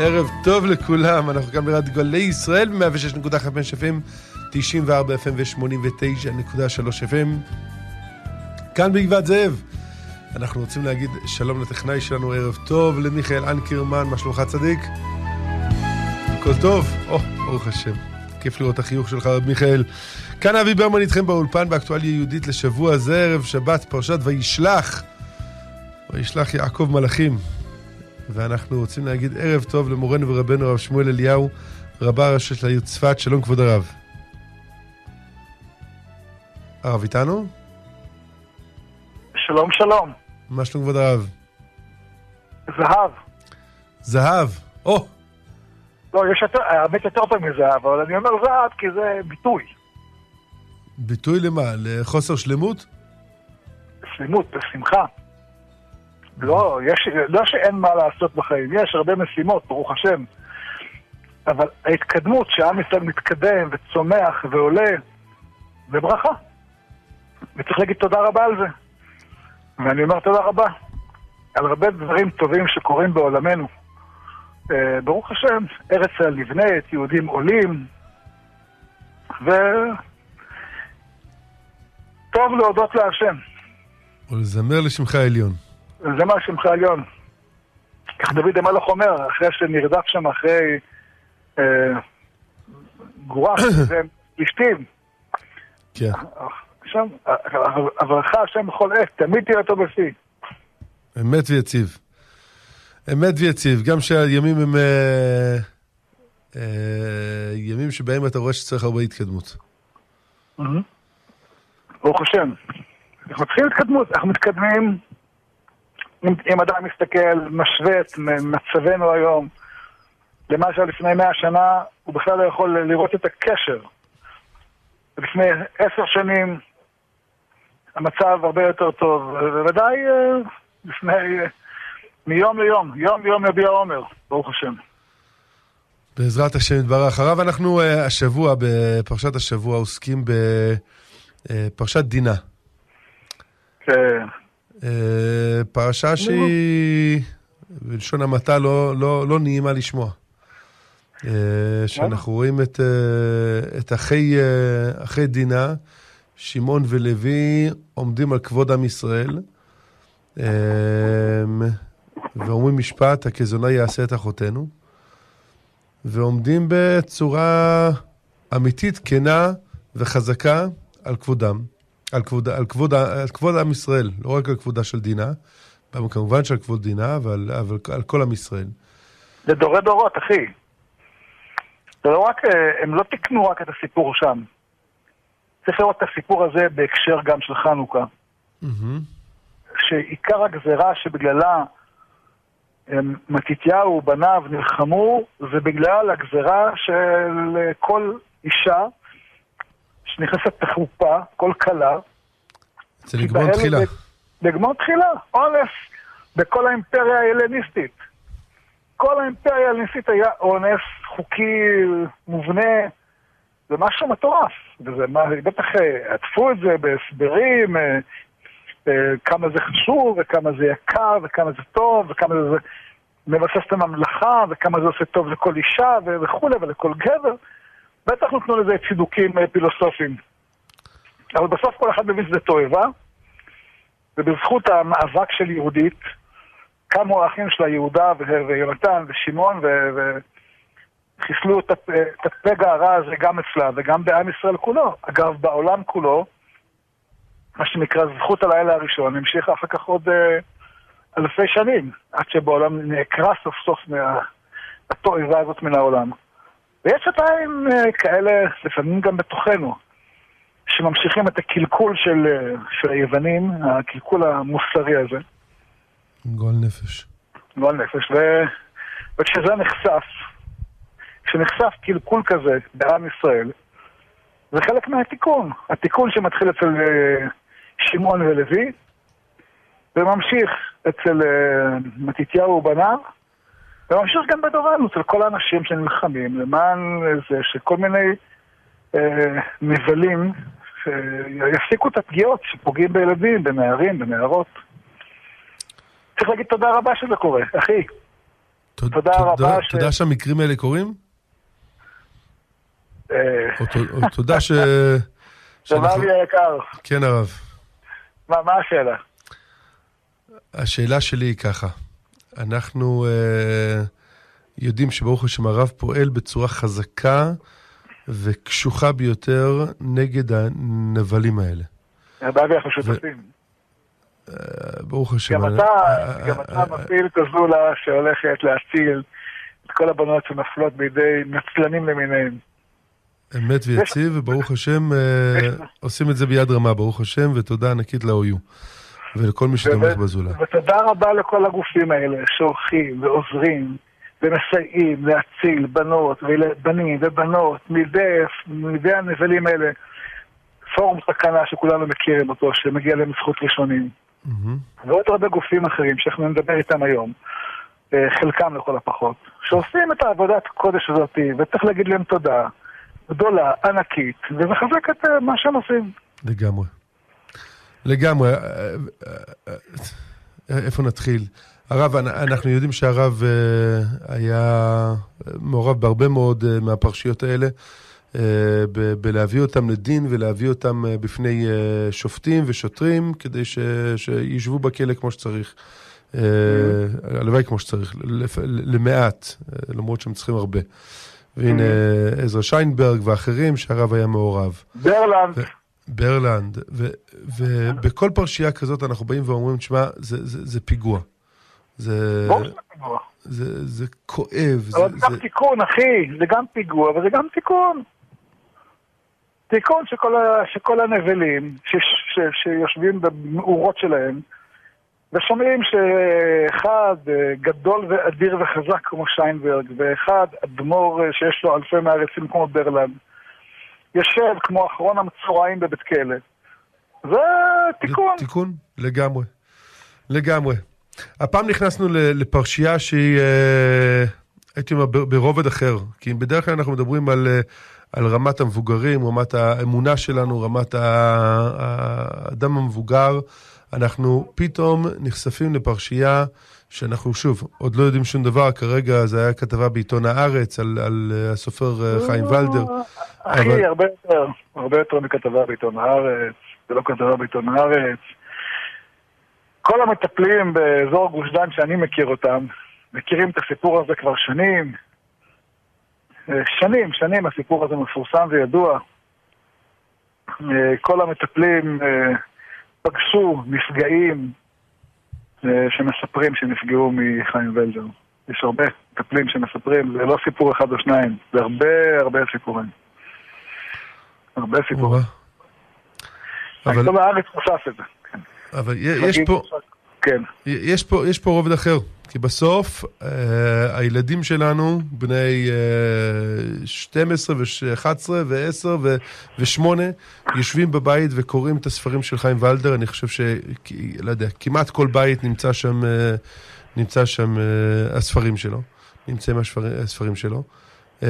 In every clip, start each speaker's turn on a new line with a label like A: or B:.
A: ערב טוב לכולם, אנחנו כאן ברדיו גלי ישראל ב-106.5 FM, 94 FM ו-89.3 FM. כאן בגבעת זאב. אנחנו רוצים להגיד שלום לטכנאי שלנו, ערב טוב למיכאל אנקרמן, מה שלומך צדיק? הכל טוב? או, ברוך השם. כיף לראות את החיוך שלך, רב מיכאל. כאן אבי ברמן איתכם באולפן באקטואליה יהודית לשבוע זה, ערב שבת, פרשת וישלח. וישלח יעקב מלאכים. ואנחנו רוצים להגיד ערב טוב למורנו ורבנו הרב שמואל אליהו, רבה הראשי של העיר צפת, שלום כבוד הרב. הרב איתנו?
B: שלום שלום.
A: מה שלום כבוד הרב?
B: זהב.
A: זהב, או!
B: לא, יש יותר, האמת יותר טוב מזהב, אבל אני אומר זהב כי זה ביטוי.
A: ביטוי למה? לחוסר שלמות?
B: שלמות, לשמחה. לא, יש, לא שאין מה לעשות בחיים, יש הרבה משימות, ברוך השם. אבל ההתקדמות שעם ישראל מתקדם וצומח ועולה, זה ברכה. וצריך להגיד תודה רבה על זה. ואני אומר תודה רבה על הרבה דברים טובים שקורים בעולמנו. אה, ברוך השם, ארץ ישראל נבנית, יהודים עולים, ו... טוב להודות להשם.
A: ולזמר לשמך העליון.
B: זה מה שמך עליון. כך דוד המלך אומר, אחרי שנרדף שם אחרי אה, גורש, פלישתים.
A: כן.
B: שם, אברכה השם בכל עת, תמיד תהיה אותו בפי.
A: אמת ויציב. אמת ויציב, גם שהימים הם אה, אה, ימים שבהם אתה רואה שצריך הרבה התקדמות.
B: ברוך השם. אנחנו צריכים התקדמות, אנחנו מתקדמים, אם, אם אדם מסתכל, משווה את מצבנו היום למה שהיה לפני מאה שנה, הוא בכלל לא יכול לראות את הקשר. לפני עשר שנים המצב הרבה יותר טוב, ובוודאי אה, לפני, אה, מיום ליום, יום ליום יביע עומר, ברוך השם.
A: בעזרת השם יתברך. הרב, אנחנו uh, השבוע, בפרשת השבוע, עוסקים בפרשת דינה.
B: כן.
A: Uh, פרשה שהיא, בלשון המעטה, לא, לא, לא נעימה לשמוע. Uh, שאנחנו רואים את, uh, את אחי, אחי דינה, שמעון ולוי, עומדים על כבוד עם ישראל, ואומרים משפט, הכזונה יעשה את אחותינו. ועומדים בצורה אמיתית, כנה וחזקה על כבודם, על כבוד, על כבוד, על כבוד עם ישראל, לא רק על כבודה של דינה, כמובן שעל כבוד דינה, אבל, אבל על כל עם ישראל.
B: זה דורי דורות, אחי. זה לא רק, אה, הם לא תיקנו רק את הסיפור שם. צריך לראות את הסיפור הזה בהקשר גם של חנוכה. Mm-hmm. שעיקר הגזרה שבגללה מתתיהו ובניו נלחמו, זה בגלל הגזרה של כל אישה שנכנסת לחופה, כל כלה.
A: זה לגמור תחילה.
B: לגמור תחילה, אונס בכל האימפריה ההלניסטית. כל האימפריה ההלניסטית היה אונס חוקי, מובנה, זה משהו מטורף. וזה מה, בטח אה, עטפו את זה בהסברים, אה, כמה זה חשוב, וכמה זה יקר, וכמה זה טוב, וכמה זה מבסס את הממלכה, וכמה זה עושה טוב לכל אישה וכולי, ולכל גבר. בטח נתנו לזה צידוקים אה, פילוסופיים. אבל בסוף כל אחד מבין שזה תועבה, ובזכות המאבק של יהודית, קמו האחים שלה, יהודה ויונתן ושמעון, וחיסלו את הפגע הרע הזה גם אצלה וגם בעם ישראל כולו. אגב, בעולם כולו, מה שנקרא זכות הלילה הראשון, המשיכה אחר כך עוד אה, אלפי שנים, עד שבעולם נעקרה סוף סוף מהתועבה הזאת מן העולם. ויש עדיין אה, כאלה, לפעמים גם בתוכנו, שממשיכים את הקלקול של, אה, של היוונים, הקלקול המוסרי הזה.
A: גועל נפש.
B: גועל נפש, ו... וכשזה נחשף, כשנחשף קלקול כזה בעם ישראל, זה חלק מהתיקון. התיקון שמתחיל אצל שמעון ולוי, וממשיך אצל מתתיהו ובניו, וממשיך גם בדורנו, אצל כל האנשים שנלחמים, למען זה שכל מיני uh, מבלים יפסיקו את הפגיעות שפוגעים בילדים, בנערים, בנערות. צריך להגיד תודה רבה שזה קורה, אחי. תודה רבה.
A: אתה יודע שהמקרים האלה קורים?
B: אה,
A: או תודה ש...
B: שמעתי היקר.
A: כן, הרב.
B: מה השאלה?
A: השאלה שלי היא ככה, אנחנו uh, יודעים שברוך השם הרב פועל בצורה חזקה וקשוחה ביותר נגד הנבלים האלה.
B: הלוואי ואנחנו שותפים.
A: אה, ברוך השם.
B: גם אתה, גם אתה מפעיל את הזולה שהולכת להציל את כל הבנות שנפלות בידי נצלנים למיניהם.
A: אמת ויציב, וברוך השם, אה, עושים את זה ביד רמה, ברוך השם, ותודה ענקית ל-OU. ולכל מי שתומך בזולה.
B: ותודה רבה לכל הגופים האלה שהולכים ועוזרים ומסייעים להציל בנות ובנים ובנות מידי, מידי הנבלים האלה. פורום סכנה שכולנו מכירים אותו, שמגיע להם זכות ראשונים. Mm-hmm. ועוד הרבה גופים אחרים שאנחנו נדבר איתם היום, אה, חלקם לכל הפחות, שעושים את העבודת קודש הזאת, וצריך להגיד להם תודה גדולה, ענקית, ומחזק את אה, מה שהם עושים.
A: לגמרי. לגמרי. אה, איפה נתחיל? הרב, אנחנו יודעים שהרב היה מעורב בהרבה מאוד מהפרשיות האלה. אה, בלהביא אותם לדין ולהביא אותם אה, בפני אה, שופטים ושוטרים כדי ש, שישבו בכלא כמו שצריך. הלוואי כמו שצריך, למעט, למרות שהם צריכים הרבה. והנה עזרא שיינברג ואחרים שהרב היה מעורב.
B: ברלנד.
A: ברלנד, ובכל פרשייה כזאת אנחנו באים ואומרים, תשמע, זה, זה, זה פיגוע. זה, זה, זה כואב.
B: אבל זה גם תיקון, אחי, זה גם פיגוע וזה גם תיקון. תיקון שכל, ה, שכל הנבלים ש, ש, שיושבים במאורות שלהם ושומעים שאחד אה, גדול ואדיר וחזק כמו שיינברג ואחד אדמו"ר אה, שיש לו אלפי מעריצים כמו ברלנד יושב כמו אחרון המצורעים בבית כלא. זה תיקון.
A: זה תיקון, לגמרי. לגמרי. הפעם נכנסנו לפרשייה שהיא, אה, הייתי אומר, ברובד אחר. כי בדרך כלל אנחנו מדברים על... על רמת המבוגרים, רמת האמונה שלנו, רמת האדם המבוגר. אנחנו פתאום נחשפים לפרשייה שאנחנו שוב, עוד לא יודעים שום דבר, כרגע זה היה כתבה בעיתון הארץ על, על הסופר אה, חיים ולדר.
B: אחי, אבל... הרבה יותר, הרבה יותר מכתבה בעיתון הארץ, זה לא כתבה בעיתון הארץ. כל המטפלים באזור גוש דן שאני מכיר אותם, מכירים את הסיפור הזה כבר שנים, שנים, שנים הסיפור הזה מפורסם וידוע. אה, כל המטפלים אה, פגשו נפגעים אה, שמספרים שנפגעו מחיים ולדר. יש הרבה מטפלים שמספרים, זה לא סיפור אחד או שניים, זה הרבה הרבה סיפורים. הרבה סיפורים. אבל... כל הארץ חושף את זה. כן.
A: אבל יש פה... כן. יש פה, יש פה רובד אחר. כי בסוף אה, הילדים שלנו, בני אה, 12 ו-11 ו-10 ו-8, יושבים בבית וקוראים את הספרים של חיים ולדר. אני חושב ש... לא יודע, כמעט כל בית נמצא שם, אה, נמצא שם אה, הספרים שלו. נמצאים הספרים, הספרים שלו. אה,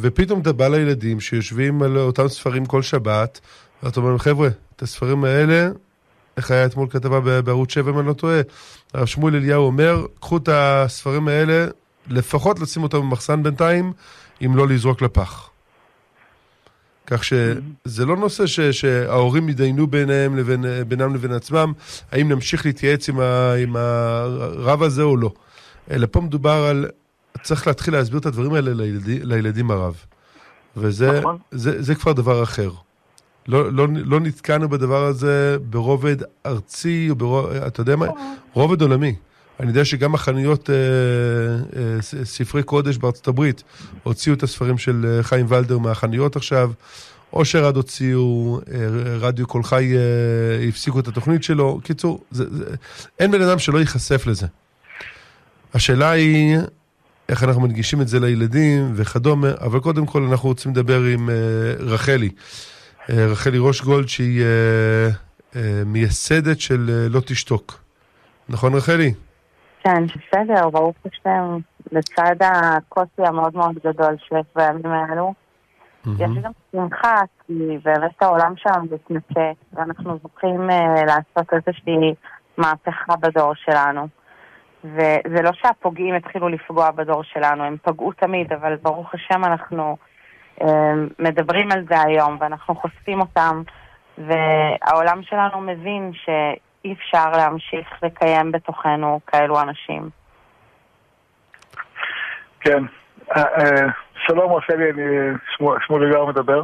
A: ופתאום אתה בא לילדים שיושבים על אותם ספרים כל שבת, ואתה אומר להם, חבר'ה, את הספרים האלה איך היה אתמול כתבה בערוץ 7, אם אני לא טועה, הרב שמואל אליהו אומר, קחו את הספרים האלה, לפחות לשים אותם במחסן בינתיים, אם לא לזרוק לפח. כך שזה לא נושא ש, שההורים ידיינו ביניהם לבין, בינם לבין עצמם, האם נמשיך להתייעץ עם, ה, עם הרב הזה או לא. אלא פה מדובר על, צריך להתחיל להסביר את הדברים האלה לילדים, לילדים הרב. וזה נכון. זה, זה כבר דבר אחר. לא, לא, לא נתקענו בדבר הזה ברובד ארצי, ברוב, אתה יודע מה? רובד עולמי. אני יודע שגם החנויות אה, אה, ספרי קודש בארצות הברית הוציאו את הספרים של אה, חיים ולדר מהחנויות עכשיו. אושר עד הוציאו, אה, רדיו קול חי אה, הפסיקו את התוכנית שלו. קיצור, זה, זה, אין בן אדם שלא ייחשף לזה. השאלה היא איך אנחנו מנגישים את זה לילדים וכדומה, אבל קודם כל אנחנו רוצים לדבר עם אה, רחלי. אה, רחלי ראשגולד, שהיא אה, אה, מייסדת של לא תשתוק. נכון, רחלי?
C: כן, בסדר, ברוך השם. לצד הקושי המאוד מאוד גדול שיש בימים האלו, יש גם שמחה, כי באמת העולם שלנו מתנתק, ואנחנו זוכים לעשות איזושהי מהפכה בדור שלנו. וזה לא שהפוגעים התחילו לפגוע בדור שלנו, הם פגעו תמיד, אבל ברוך השם אנחנו אה, מדברים על זה היום, ואנחנו חושפים אותם, והעולם שלנו מבין שאי אפשר להמשיך לקיים בתוכנו כאלו אנשים.
B: כן. אה, אה, שלום רחלי, אני שמואל גר מדבר.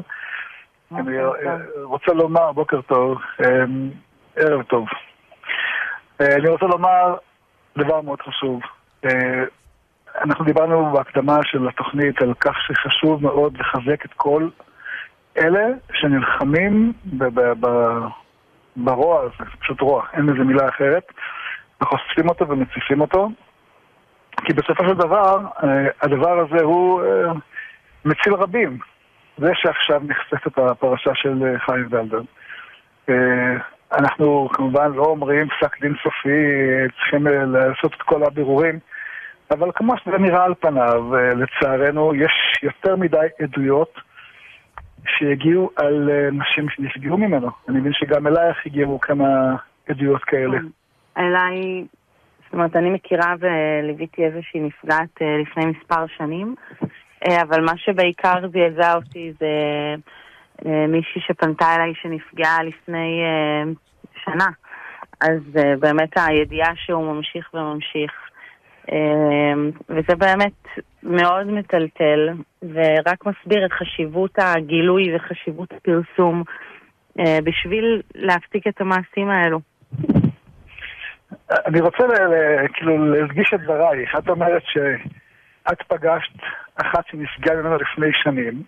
B: אני רוצה לומר, בוקר טוב, ערב טוב. אני רוצה לומר דבר מאוד חשוב. אנחנו דיברנו בהקדמה של התוכנית על כך שחשוב מאוד לחזק את כל אלה שנלחמים ברוע הזה, זה פשוט רוע, אין לזה מילה אחרת, וחושפים אותו ומציפים אותו, כי בסופו של דבר, הדבר הזה הוא מציל רבים. זה שעכשיו נחשפת הפרשה של חיים ולדר. אנחנו כמובן לא אומרים פסק דין סופי, צריכים לעשות את כל הבירורים, אבל כמו שזה נראה על פניו, לצערנו, יש יותר מדי עדויות שהגיעו על נשים שנפגעו ממנו. אני מבין שגם אלייך הגיעו כמה עדויות כאלה.
C: אליי, זאת אומרת, אני מכירה וליוויתי איזושהי נפגעת לפני מספר שנים, אבל מה שבעיקר זעזע אותי זה מישהי שפנתה אליי שנפגעה לפני שנה. אז באמת הידיעה שהוא ממשיך וממשיך. וזה באמת מאוד מטלטל, ורק מסביר את חשיבות הגילוי וחשיבות הפרסום בשביל להפסיק את המעשים האלו.
B: אני רוצה כאילו להדגיש את דברייך. את אומרת שאת פגשת אחת שנפגעה ממנו לפני שנים,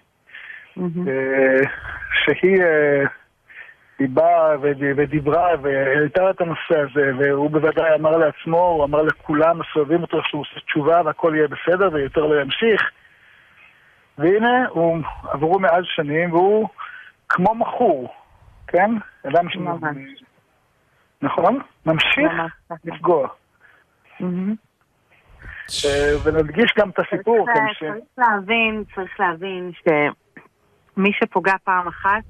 B: שהיא היא באה ודיברה והעלתה את הנושא הזה, והוא בוודאי אמר לעצמו, הוא אמר לכולם מסובבים אותו שהוא עושה תשובה והכל יהיה בסדר ויותר לא ימשיך. והנה, הוא עברו מאז שנים והוא כמו מכור, כן? אדם ש... נכון? ממשיך לפגוע. ונדגיש גם את הסיפור.
C: צריך להבין, צריך להבין שמי שפוגע פעם אחת,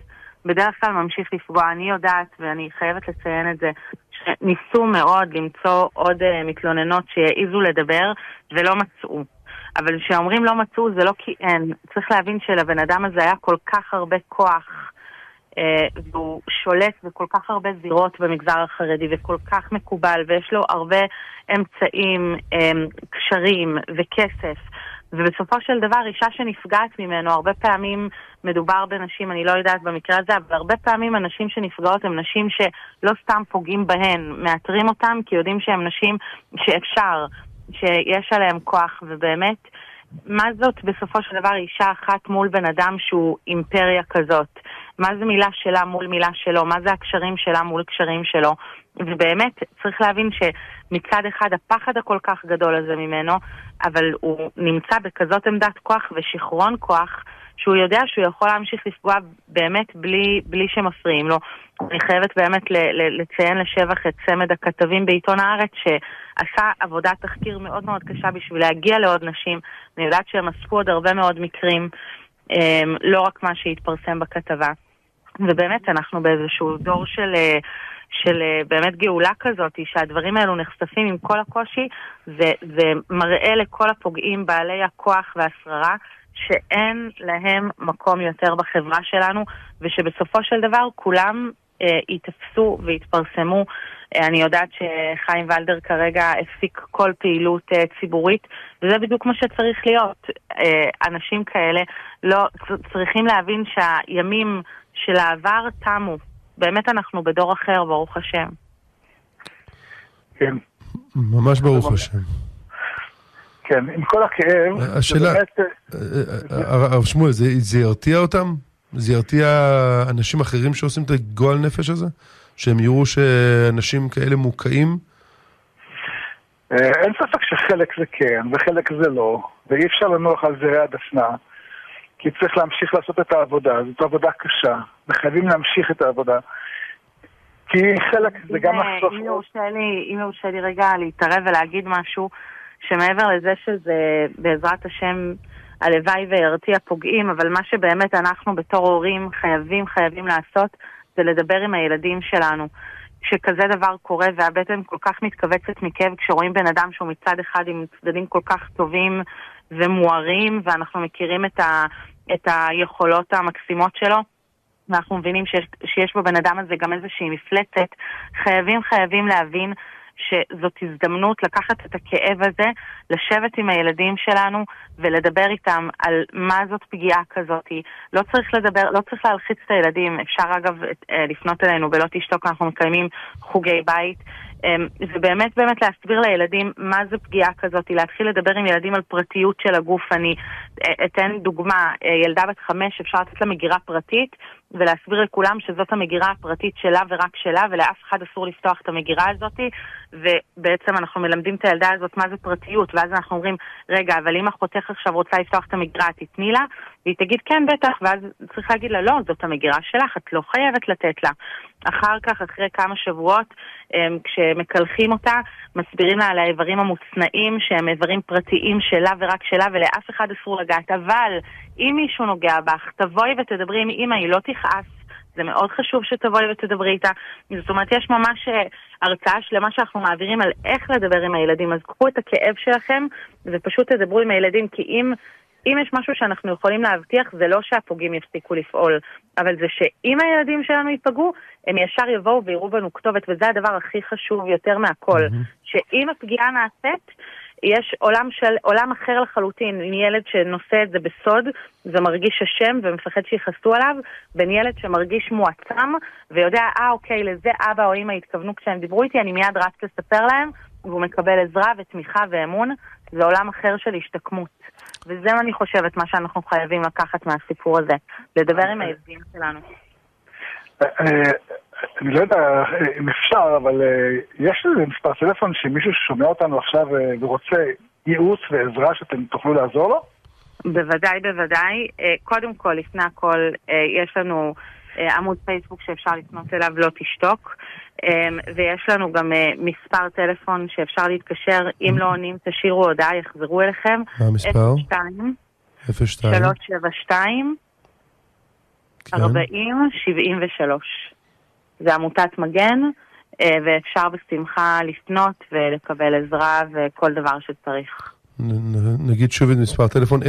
C: בדרך כלל ממשיך לפגוע. אני יודעת, ואני חייבת לציין את זה, שניסו מאוד למצוא עוד uh, מתלוננות שיעיזו לדבר ולא מצאו. אבל כשאומרים לא מצאו זה לא כי אין. צריך להבין שלבן אדם הזה היה כל כך הרבה כוח, uh, והוא שולט בכל כך הרבה זירות במגזר החרדי וכל כך מקובל, ויש לו הרבה אמצעים, um, קשרים וכסף. ובסופו של דבר אישה שנפגעת ממנו, הרבה פעמים מדובר בנשים, אני לא יודעת במקרה הזה, אבל הרבה פעמים הנשים שנפגעות הן נשים שלא סתם פוגעים בהן, מאתרים אותן כי יודעים שהן נשים שאפשר, שיש עליהן כוח, ובאמת, מה זאת בסופו של דבר אישה אחת מול בן אדם שהוא אימפריה כזאת? מה זה מילה שלה מול מילה שלו? מה זה הקשרים שלה מול קשרים שלו? ובאמת, צריך להבין שמצד אחד הפחד הכל כך גדול הזה ממנו, אבל הוא נמצא בכזאת עמדת כוח ושיכרון כוח, שהוא יודע שהוא יכול להמשיך לפגוע באמת בלי, בלי שמפריעים לו. אני חייבת באמת לציין לשבח את צמד הכתבים בעיתון הארץ, שעשה עבודת תחקיר מאוד מאוד קשה בשביל להגיע לעוד נשים. אני יודעת שהם אספו עוד הרבה מאוד מקרים, אמ, לא רק מה שהתפרסם בכתבה. ובאמת, אנחנו באיזשהו דור של... של באמת גאולה כזאת, שהדברים האלו נחשפים עם כל הקושי, זה, זה מראה לכל הפוגעים בעלי הכוח והשררה שאין להם מקום יותר בחברה שלנו, ושבסופו של דבר כולם אה, ייתפסו ויתפרסמו. אה, אני יודעת שחיים ולדר כרגע הפסיק כל פעילות אה, ציבורית, וזה בדיוק מה שצריך להיות. אה, אנשים כאלה לא צריכים להבין שהימים של העבר תמו. באמת אנחנו בדור אחר, ברוך השם.
B: כן.
A: ממש ברוך השם.
B: כן, עם כל הכאב,
A: השאלה. אה, אה, אה, הרב שמואל, זה ירתיע אותם? זה ירתיע אנשים אחרים שעושים את הגועל נפש הזה? שהם יראו שאנשים כאלה מוקעים?
B: אין ספק שחלק זה כן וחלק זה לא, ואי אפשר לנוח על זרי הדפנה, כי צריך להמשיך לעשות את העבודה, זאת עבודה קשה, וחייבים להמשיך את העבודה. כי חלק זה גם לחשוף...
C: אם יורשה לי רגע להתערב ולהגיד משהו, שמעבר לזה שזה בעזרת השם הלוואי וירתיע פוגעים, אבל מה שבאמת אנחנו בתור הורים חייבים חייבים לעשות זה לדבר עם הילדים שלנו. שכזה דבר קורה והבטן כל כך מתכווצת מכאב כשרואים בן אדם שהוא מצד אחד עם צדדים כל כך טובים ומוארים ואנחנו מכירים את, ה, את היכולות המקסימות שלו. ואנחנו מבינים שיש, שיש בבן אדם הזה גם איזושהי מפלצת, חייבים חייבים להבין שזאת הזדמנות לקחת את הכאב הזה, לשבת עם הילדים שלנו ולדבר איתם על מה זאת פגיעה כזאת. לא צריך לדבר, לא צריך להלחיץ את הילדים, אפשר אגב אה, לפנות אלינו ולא תשתוק, אנחנו מקיימים חוגי בית. אמ, זה באמת באמת להסביר לילדים מה זה פגיעה כזאת, להתחיל לדבר עם ילדים על פרטיות של הגוף. אני אה, אתן דוגמה, אה, ילדה בת חמש, אפשר לתת לה מגירה פרטית ולהסביר לכולם שזאת המגירה הפרטית שלה ורק שלה, ולאף אחד אסור לפתוח את המגירה הזאת, ובעצם אנחנו מלמדים את הילדה הזאת מה זה פרטיות, ואז אנחנו אומרים, רגע, אבל אם אחותך עכשיו רוצה לפתוח את המגירה, תתני לה, והיא תגיד כן, בטח, ואז צריך להגיד לה, לא, זאת המגירה שלך, את לא חייבת לתת לה. אחר כך, אחרי כמה שבועות, כשמקלחים אותה, מסבירים לה על האיברים המוצנעים, שהם איברים פרטיים שלה ורק שלה, ולאף אחד אסור לגעת. אבל אם מישהו נוגע בך, תבואי ותדברי עם אימא, היא לא תכעס. זה מאוד חשוב שתבואי ותדברי איתה. זאת אומרת, יש ממש אה, הרצאה שלמה שאנחנו מעבירים על איך לדבר עם הילדים. אז קחו את הכאב שלכם ופשוט תדברו עם הילדים, כי אם אם יש משהו שאנחנו יכולים להבטיח, זה לא שהפוגעים יפסיקו לפעול, אבל זה שאם הילדים שלנו ייפגעו, הם ישר יבואו ויראו בנו כתובת, וזה הדבר הכי חשוב יותר מהכל. Mm-hmm. שאם הפגיעה נעשית, יש עולם, של, עולם אחר לחלוטין, עם ילד שנושא את זה בסוד ומרגיש אשם ומפחד שיכעסו עליו, בין ילד שמרגיש מועצם ויודע, אה אוקיי, לזה אבא או אמא התכוונו כשהם דיברו איתי, אני מיד רץ לספר להם, והוא מקבל עזרה ותמיכה ואמון, זה עולם אחר של השתקמות. וזה אני חושבת מה שאנחנו חייבים לקחת מהסיפור הזה, לדבר עם הילדים שלנו.
B: אה, אני לא יודע אם אפשר, אבל אה, יש איזה מספר טלפון שמישהו ששומע אותנו עכשיו אה, ורוצה ייעוץ ועזרה שאתם תוכלו לעזור לו?
C: בוודאי, בוודאי. קודם כל, לפני הכל, יש לנו עמוד פייסבוק שאפשר לפנות אליו, לא תשתוק. אמ, ויש לנו גם אה, מספר טלפון שאפשר להתקשר, אם לא עונים תשאירו הודעה, יחזרו אליכם.
A: מה המספר?
C: 02 372 40 73. זה עמותת מגן, אה, ואפשר בשמחה לפנות ולקבל עזרה וכל דבר שצריך.
A: נגיד שוב את מספר טלפון 02-372-4073.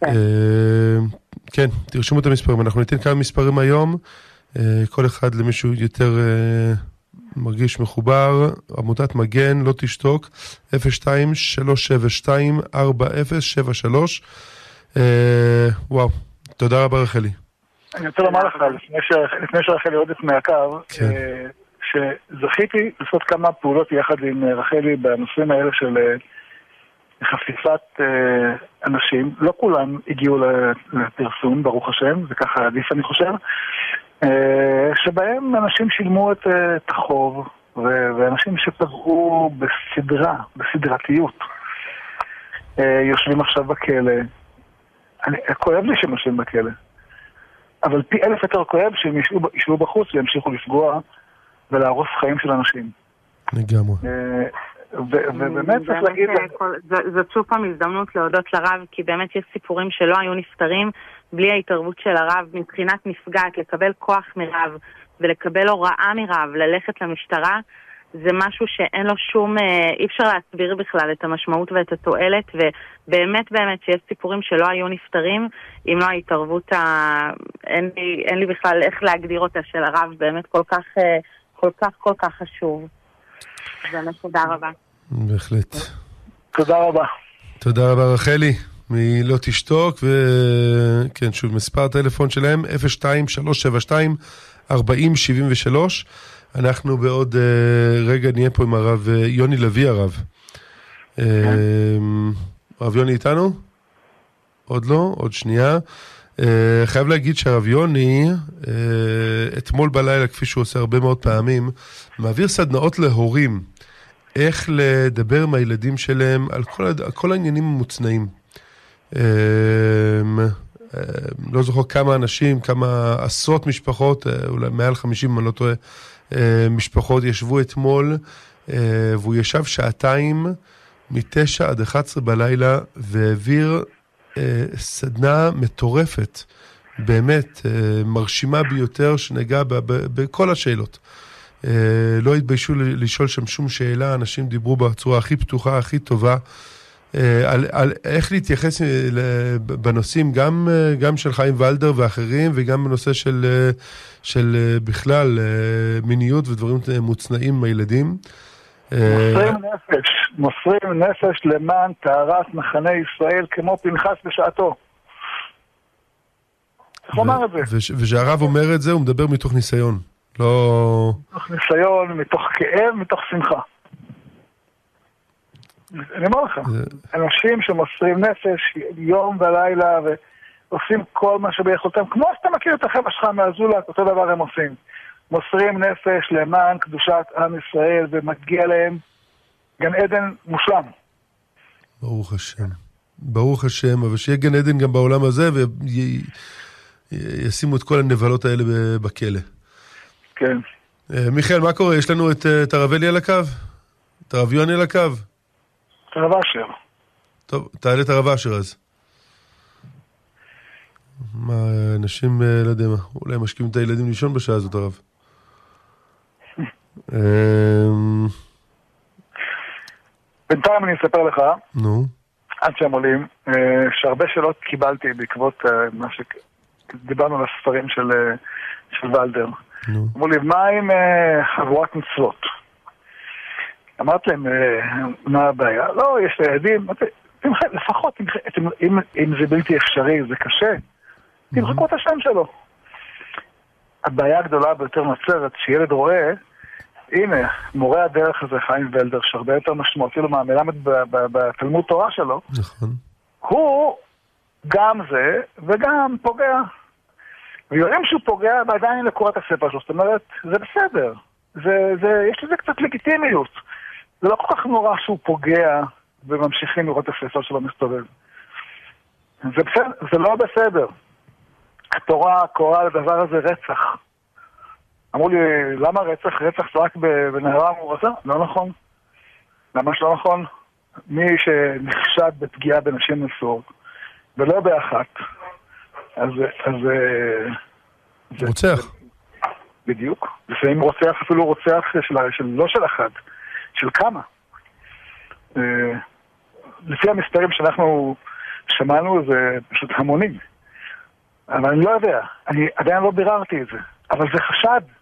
A: כן. אה, כן, תרשמו את המספרים. אנחנו ניתן כמה מספרים היום, אה, כל אחד למישהו יותר אה, מרגיש מחובר. עמותת מגן, לא תשתוק, 02-372-4073. וואו, תודה רבה רחלי.
B: אני רוצה לומר לך, לפני שרחלי יורדת מהקו, כן. שזכיתי לעשות כמה פעולות יחד עם רחלי בנושאים האלה של חשיפת אה, אנשים, לא כולם הגיעו לפרסום, ברוך השם, זה ככה עדיף אני חושב, אה, שבהם אנשים שילמו את, אה, את החוב, ואנשים שפגעו בסדרה, בסדרתיות, יושבים עכשיו בכלא. אני, כואב לי שהם יושבים בכלא, אבל פי אלף יותר כואב שהם ישבו בחוץ וימשיכו לפגוע ולהרוס חיים של אנשים.
A: לגמרי.
B: ובאמת צריך להגיד...
C: זאת שוב פעם הזדמנות להודות לרב, כי באמת יש סיפורים שלא היו נפתרים בלי ההתערבות של הרב מבחינת נפגעת, לקבל כוח מרב ולקבל הוראה מרב, ללכת למשטרה. זה משהו שאין לו שום, אה, אי אפשר להסביר בכלל את המשמעות ואת התועלת, ובאמת באמת שיש סיפורים שלא היו נפתרים אם לא ההתערבות ה... אין לי, אין לי בכלל איך להגדיר אותה של הרב, באמת כל כך, אה, כל כך, כל כך חשוב. באמת תודה רבה.
A: בהחלט.
B: תודה רבה.
A: תודה רבה רחלי. מלא תשתוק, וכן, שוב, מספר טלפון שלהם, 02-372-4073. אנחנו בעוד uh, רגע נהיה פה עם הרב uh, יוני לוי הרב. Uh, הרב יוני איתנו? עוד לא? עוד שנייה. Uh, חייב להגיד שהרב יוני, uh, אתמול בלילה, כפי שהוא עושה הרבה מאוד פעמים, מעביר סדנאות להורים. איך לדבר עם הילדים שלהם על כל, על כל העניינים המוצנעים. אמ, אמ, לא זוכר כמה אנשים, כמה עשרות משפחות, אה, אולי מעל 50 אם אני לא טועה, אה, משפחות ישבו אתמול, אה, והוא ישב שעתיים מ-9 עד 11 בלילה והעביר סדנה מטורפת באמת אה, מרשימה ביותר, שנגעה בכל השאלות. אה, לא התביישו לשאול שם שום שאלה, אנשים דיברו בצורה הכי פתוחה, הכי טובה. על, על איך להתייחס בנושאים, גם, גם של חיים ולדר ואחרים, וגם בנושא של, של בכלל מיניות ודברים מוצנעים עם הילדים.
B: מוסרים נפש, מוסרים נפש למען טהרת מחנה ישראל כמו פנחס בשעתו. צריך לומר את זה.
A: וכשהרב אומר את זה, הוא מדבר מתוך ניסיון. לא...
B: מתוך ניסיון, מתוך כאב, מתוך שמחה. אני אומר לך, אנשים שמוסרים נפש יום ולילה ועושים כל מה שביכולתם, כמו שאתה מכיר את החבר'ה שלך מהזולת, אותו דבר הם עושים. מוסרים נפש למען קדושת עם ישראל ומגיע להם גן עדן מושלם.
A: ברוך השם. ברוך השם, אבל שיהיה גן עדן גם בעולם הזה וישימו את כל הנבלות האלה בכלא.
B: כן.
A: אה, מיכאל, מה קורה? יש לנו את, אה, את הרב אלי על הקו? את הרב יוני על הקו?
B: את הרב אשר.
A: טוב, תעלה את הרב אשר אז. מה, אנשים, אה, לא יודע מה, אולי משקיעים את הילדים לישון בשעה הזאת, הרב.
B: אמ, בינתיים אני אספר לך,
A: נו.
B: עד שהם עולים, אה, שהרבה שאלות קיבלתי בעקבות אה, מה שדיברנו על הספרים של, אה, של ולדר. נו. אמרו לי, מה עם חבורת מצוות? אמרתי להם, מה הבעיה? לא, יש לילדים, לפחות אם, אם, אם זה בלתי אפשרי, זה קשה, תמחקו את השם שלו. הבעיה הגדולה ביותר נוצרת, שילד רואה הנה, מורה הדרך הזה, חיים ולדר, שהרבה יותר משמעותי לו מהמלמד בתלמוד תורה שלו,
A: נכון.
B: הוא גם זה וגם פוגע. ויודעים שהוא פוגע ועדיין לקורא את הספר שלו, זאת אומרת, זה בסדר. זה, זה, יש לזה קצת לגיטימיות. זה לא כל כך נורא שהוא פוגע וממשיכים לראות את הספר שלו מסתובב. זה, בסדר, זה לא בסדר. התורה קוראה לדבר הזה רצח. אמרו לי, למה רצח? רצח זה רק בנהרה מורסה? לא נכון. למה שלא נכון? מי שנחשד בפגיעה בנשים נשואות, ולא באחת, אז... אז
A: רוצח.
B: זה, בדיוק. לפעמים רוצח אפילו רוצח של, של, לא של אחת, של כמה. אה, לפי המספרים שאנחנו שמענו זה פשוט המונים. אבל אני לא יודע, אני עדיין לא ביררתי את זה. אבל זה חשד.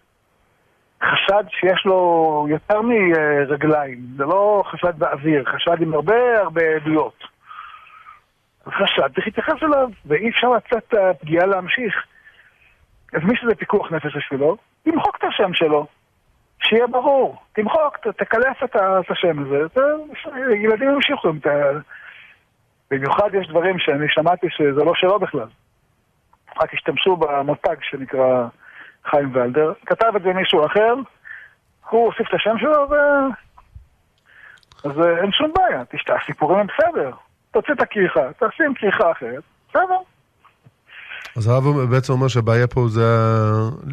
B: חשד שיש לו יותר מרגליים, זה לא חשד באוויר, חשד עם הרבה הרבה עדויות. חשד, צריך להתייחס אליו, ואי אפשר לצאת הפגיעה להמשיך. אז מי שזה פיקוח נפש בשבילו, תמחוק את השם שלו, שיהיה ברור. תמחוק, תקלף את השם הזה, ילדים ימשיכו. במיוחד יש דברים שאני שמעתי שזה לא שלו בכלל. רק השתמשו במותג שנקרא חיים ולדר, כתב את זה מישהו אחר, הוא הוסיף את השם שלו, ו... אז אה, אין שום בעיה, תשתה, הסיפורים הם בסדר. תוציא את הכריכה, תשים כריכה אחרת, בסדר.
A: אז הרב בעצם אומר שהבעיה פה זה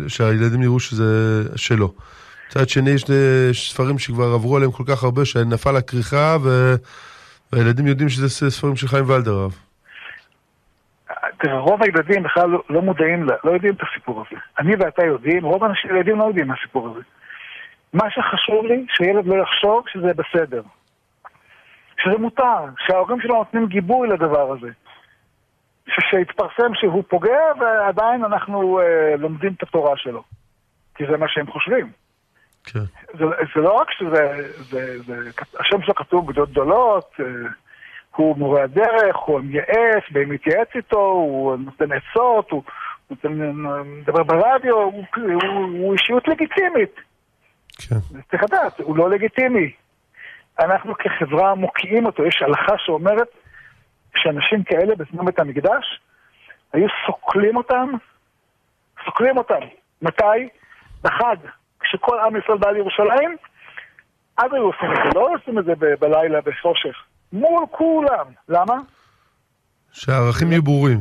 A: שהילדים יראו שזה שלו. מצד שני, יש ספרים שכבר עברו עליהם כל כך הרבה, שנפל הכריכה, והילדים יודעים שזה ספרים של חיים ולדר, הרב.
B: תראה, רוב הילדים בכלל לא, לא מודעים, לא יודעים את הסיפור הזה. אני ואתה יודעים, רוב הילדים לא יודעים מה הסיפור הזה. מה שחשוב לי, שילד לא יחשוב שזה בסדר. שזה מותר, שההורים שלו נותנים גיבוי לדבר הזה. שיתפרסם שהוא פוגע ועדיין אנחנו אה, לומדים את התורה שלו. כי זה מה שהם חושבים.
A: כן.
B: זה, זה לא רק שזה, זה, זה, השם שלו כתוב בגדולות גדולות, אה, הוא מורה הדרך, הוא מייעץ, והם מתייעץ איתו, הוא נותן עצות, הוא מדבר ברדיו, הוא, הוא, הוא אישיות לגיטימית.
A: כן.
B: צריך לדעת, הוא לא לגיטימי. אנחנו כחברה מוקיעים אותו, יש הלכה שאומרת שאנשים כאלה בזמן בית המקדש היו סוקלים אותם, סוקלים אותם. מתי? בחג, כשכל עם ישראל בא לירושלים, אז היו עושים את זה, לא עושים את זה בלילה בחושך. מול כולם. למה?
A: שהערכים יהיו ברורים.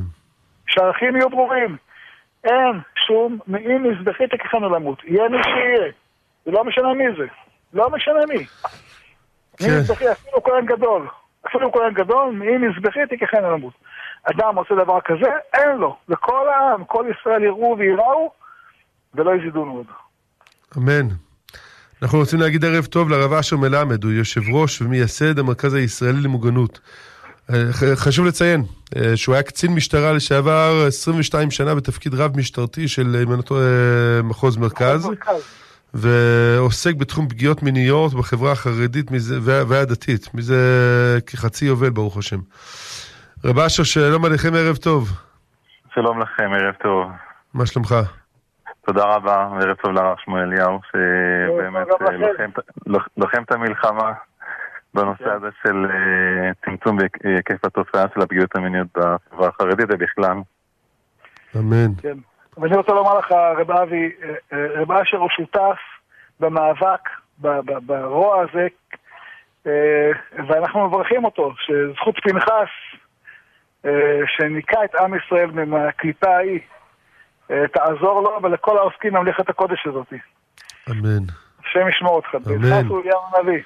B: שהערכים יהיו ברורים. אין שום, אם מזבחי תקחנו למות. יהיה מי שיהיה. זה לא משנה מי זה. לא משנה מי. כן. מי מזבחי, אפילו כהן גדול. אפילו כהן גדול, אם מזבחי תקחנו למות. אדם עושה דבר כזה, אין לו. וכל העם, כל ישראל יראו וייראו, ולא יזידונו עוד.
A: אמן. אנחנו רוצים להגיד ערב טוב לרב אשר מלמד, הוא יושב ראש ומייסד המרכז הישראלי למוגנות. אה, חשוב לציין אה, שהוא היה קצין משטרה לשעבר 22 שנה בתפקיד רב משטרתי של אה, מחוז מרכז, ועוסק בתחום פגיעות מיניות בחברה החרדית והדתית, מזה כחצי יובל ברוך השם. רב אשר, שלום עליכם, ערב טוב.
D: שלום לכם, ערב טוב.
A: מה שלומך?
D: תודה רבה, ערב טוב לרב שמואל אליהו, שבאמת לוחם את המלחמה בנושא כן. הזה של אה, צמצום בהיקף התופעה של הפגיעות המיניות בחברה החרדית ובכלל.
A: אמן.
B: כן. ואני רוצה לומר לך, רב אבי, אה, אה, רב אשר הוא שותף במאבק, ברוע הזה, ואנחנו מברכים אותו, שזכות פנחס, שניקה את עם ישראל מהקליפה ההיא, תעזור לו ולכל העוסקים במלאכת הקודש הזאת.
A: אמן.
B: השם ישמור אותך. אמן. ברכת הוא אליהו הנביא.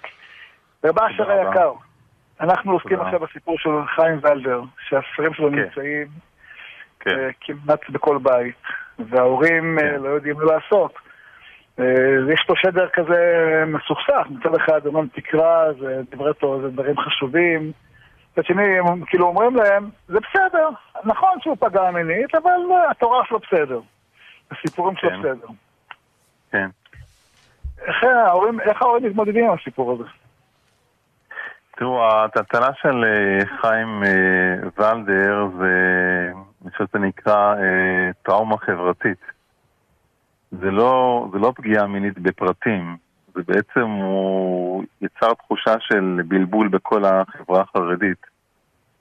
B: רב אשר היקר, אנחנו עוסקים עכשיו בסיפור של חיים ולדר, שהספרים שלו כן. נמצאים כן. אה, כמעט בכל בית, וההורים אה, כן. לא יודעים מה לעשות. אה, יש פה שדר כזה מסוכסך, מצד אחד אומרים תקרא, זה דברי תורה, זה דברים חשובים. מצד שני, הם כאילו אומרים להם, זה בסדר, נכון שהוא פגע מינית, אבל התורה שלו בסדר. הסיפורים שלו בסדר.
D: כן.
B: איך ההורים, איך ההורים מתמודדים עם הסיפור הזה?
D: תראו, הטלטלה של אה, חיים אה, ולדר זה, אני חושב שזה נקרא אה, טראומה חברתית. זה לא, זה לא פגיעה מינית בפרטים, זה בעצם הוא יצר תחושה של בלבול בכל החברה החרדית.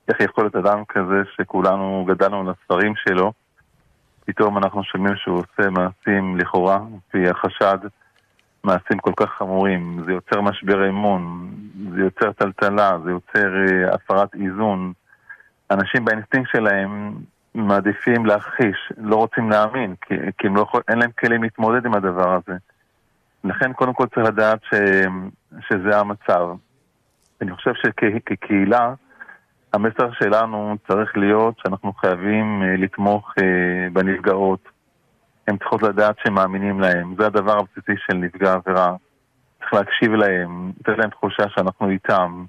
D: איך יכול להיות אדם כזה שכולנו גדלנו על הספרים שלו, פתאום אנחנו שומעים שהוא עושה מעשים לכאורה, לפי החשד, מעשים כל כך חמורים, זה יוצר משבר אמון, זה יוצר טלטלה, זה יוצר uh, הפרת איזון. אנשים באינסטינקט שלהם מעדיפים להכחיש, לא רוצים להאמין, כי, כי לא יכול, אין להם כלים להתמודד עם הדבר הזה. לכן קודם כל צריך לדעת ש, שזה המצב. אני חושב שכקהילה, המסר שלנו צריך להיות שאנחנו חייבים uh, לתמוך uh, בנפגעות. הן צריכות לדעת שמאמינים להם. זה הדבר הבסיסי של נפגע עבירה. צריך להקשיב להם, לתת להם תחושה שאנחנו איתם.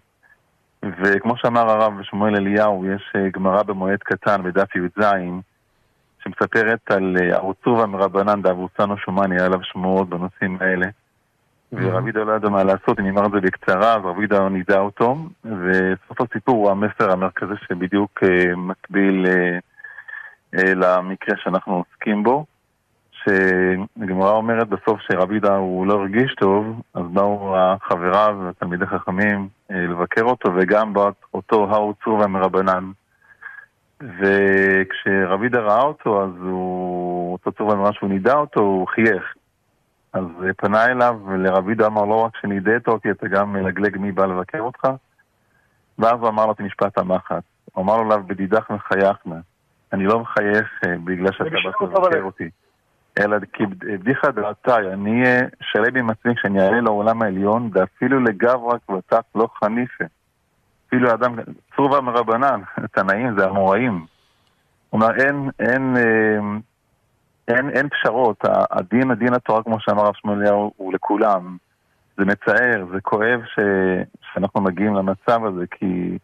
D: וכמו שאמר הרב שמואל אליהו, יש אה, גמרא במועד קטן בדף י"ז, שמספרת על אה, ארוצובה מרבנן דאבוסנו שומני, היה עליו שמועות בנושאים האלה. ורבי דו לא ידע מה לעשות, אם נאמר את זה בקצרה, אז רבי דו נידע אותו, וסוף הסיפור הוא המסר המרכזי שבדיוק אה, מקביל למקרה שאנחנו עוסקים בו. שהגמרא אומרת בסוף שרבי הוא לא הרגיש טוב, אז באו החבריו, תלמידי חכמים, אה, לבקר אותו, וגם בא אותו האו צורבה מרבנן. וכשרבי יהודה ראה אותו, אז הוא, אותו צורבה אמר שהוא נידע אותו, הוא חייך. אז פנה אליו, ולרבי יהודה אמר לא רק שנידית אותי, אתה גם מלגלג מי בא לבקר אותך. ואז הוא אמר לו את משפט המחץ. הוא אמר לו בדידך מחייכנה. אני לא מחייך אה, בגלל שאתה בא לבקר אותי. אלא כי בדיחה דעתי, אני שלם עם עצמי כשאני אעלה לעולם העליון, ואפילו לגברא כבתת לא חניפה. אפילו אדם, צרובה מרבנן, תנאים זה אמוראים. כלומר, אין, אין, אין, אין, אין פשרות. הדין, הדין התורה, כמו שאמר הרב שמואליהו, הוא לכולם. זה מצער, זה כואב ש, שאנחנו מגיעים למצב הזה, כי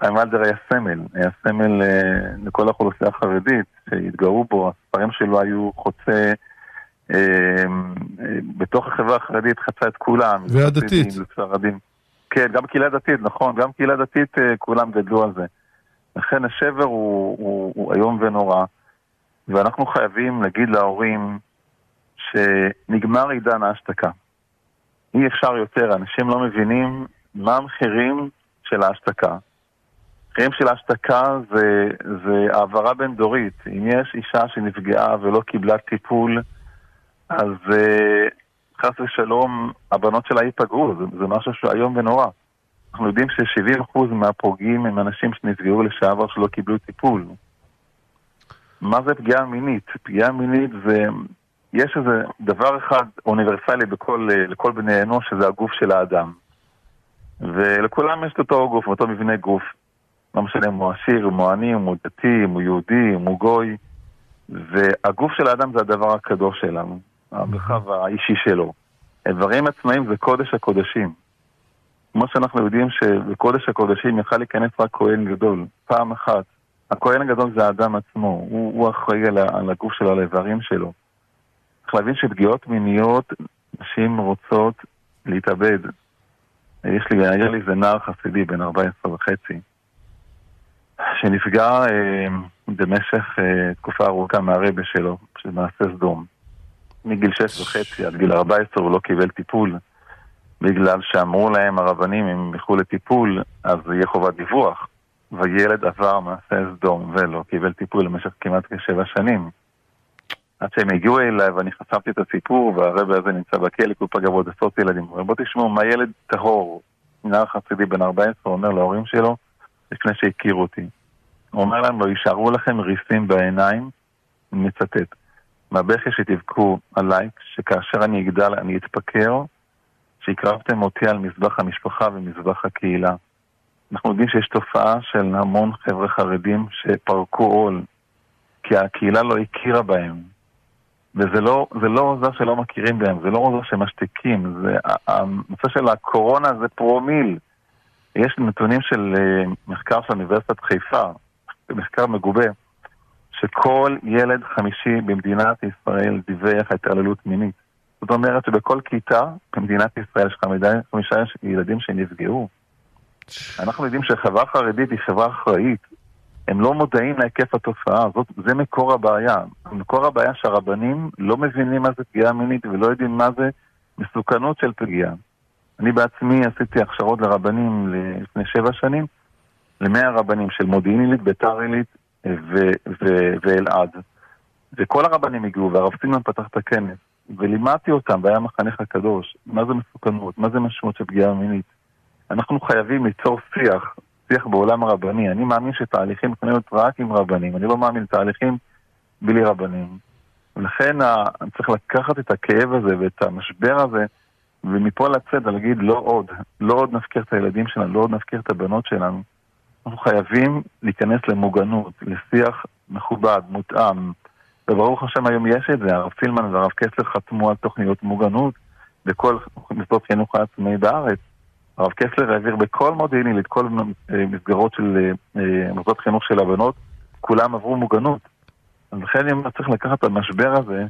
D: חיים ולדר היה סמל, היה סמל אה, לכל האוכלוסייה החרדית שהתגאו בו, הספרים שלו היו חוצה, אה, אה, בתוך החברה החרדית חצה את כולם.
A: והדתית.
D: כן, גם קהילה דתית, נכון, גם קהילה דתית כולם גדלו על זה. לכן השבר הוא, איום ונורא, ואנחנו חייבים להגיד להורים שנגמר עידן ההשתקה. אי אפשר יותר, אנשים לא מבינים מה המחירים של ההשתקה. חיים של השתקה זה, זה העברה בין דורית. אם יש אישה שנפגעה ולא קיבלה טיפול, אז uh, חס ושלום הבנות שלה ייפגעו, זה, זה משהו שהוא איום ונורא. אנחנו יודעים ש-70% מהפוגעים הם אנשים שנפגעו לשעבר שלא קיבלו טיפול. מה זה פגיעה מינית? פגיעה מינית זה... יש איזה דבר אחד אוניברסלי בכל, לכל בני אנוש, שזה הגוף של האדם. ולכולם יש את אותו גוף, אותו מבנה גוף. לא משנה אם הוא עשיר, אם הוא עני, אם הוא דתי, אם הוא יהודי, אם הוא גוי. והגוף של האדם זה הדבר הקדוש שלנו, המרחב האישי שלו. איברים עצמאיים זה קודש הקודשים. כמו שאנחנו יודעים שבקודש הקודשים יכל להיכנס רק כהן גדול, פעם אחת. הכהן הגדול זה האדם עצמו, הוא, הוא אחראי על, על הגוף שלו, על האיברים שלו. צריך להבין שפגיעות מיניות, נשים רוצות להתאבד. יש לי, היה לי איזה נער חסידי בן 14 וחצי, שנפגע אה, במשך אה, תקופה ארוכה מהרבה שלו, של מעשה סדום. מגיל 6 וחצי עד גיל 14 הוא לא קיבל טיפול, בגלל שאמרו להם הרבנים, אם ילכו לטיפול, אז יהיה חובת דיווח. וילד עבר מעשה סדום ולא קיבל טיפול למשך כמעט כשבע שנים. עד שהם הגיעו אליי ואני חשפתי את הסיפור, והרבה הזה נמצא בכלא, כי הוא פגע בעוד עשרות ילדים. בואו תשמעו, מה ילד טהור, נער חסידי בן 14, אומר להורים שלו, לפני שהכירו אותי. הוא אומר להם, לא יישארו לכם ריסים בעיניים, מצטט, מהבכי שתבכו עליי, שכאשר אני אגדל אני אתפקר, שהקרבתם אותי על מזבח המשפחה ומזבח הקהילה. אנחנו יודעים שיש תופעה של המון חבר'ה חרדים שפרקו עול, כי הקהילה לא הכירה בהם. וזה לא, לא עוזר שלא מכירים בהם, זה לא עוזר שמשתיקים, זה, הנושא של הקורונה זה פרומיל. יש נתונים של אה, מחקר של אוניברסיטת חיפה, מחקר מגובה, שכל ילד חמישי במדינת ישראל דיווח התעללות מינית. זאת אומרת שבכל כיתה במדינת ישראל יש חמישה ילדים שנפגעו. אנחנו יודעים שחברה חרדית היא חברה אחראית. הם לא מודעים להיקף התופעה, הזאת, זה מקור הבעיה. מקור הבעיה שהרבנים לא מבינים מה זה פגיעה מינית ולא יודעים מה זה מסוכנות של פגיעה. אני בעצמי עשיתי הכשרות לרבנים לפני שבע שנים, למאה רבנים של מודיעין עילית, ביתר עילית ואלעד. וכל הרבנים הגיעו, והרב סילמן פתח את הכנס, ולימדתי אותם, והיה מחנך הקדוש, מה זה מסוכנות, מה זה משמעות של פגיעה מינית. אנחנו חייבים ליצור שיח, שיח בעולם הרבני. אני מאמין שתהליכים יכולים להיות רק עם רבנים, אני לא מאמין לתהליכים בלי רבנים. ולכן אני צריך לקחת את הכאב הזה ואת המשבר הזה, ומפה לצאת ולהגיד לא עוד, לא עוד נפקיר את הילדים שלנו, לא עוד נפקיר את הבנות שלנו. אנחנו חייבים להיכנס למוגנות, לשיח מכובד, מותאם. וברוך השם היום יש את זה, הרב פילמן והרב קסלר חתמו על תוכניות מוגנות בכל מוסדות חינוך העצמאי בארץ. הרב קסלר העביר בכל מודיעין את כל מסגרות של אה, מוסדות חינוך של הבנות, כולם עברו מוגנות. אז לכן אני צריך לקחת את המשבר הזה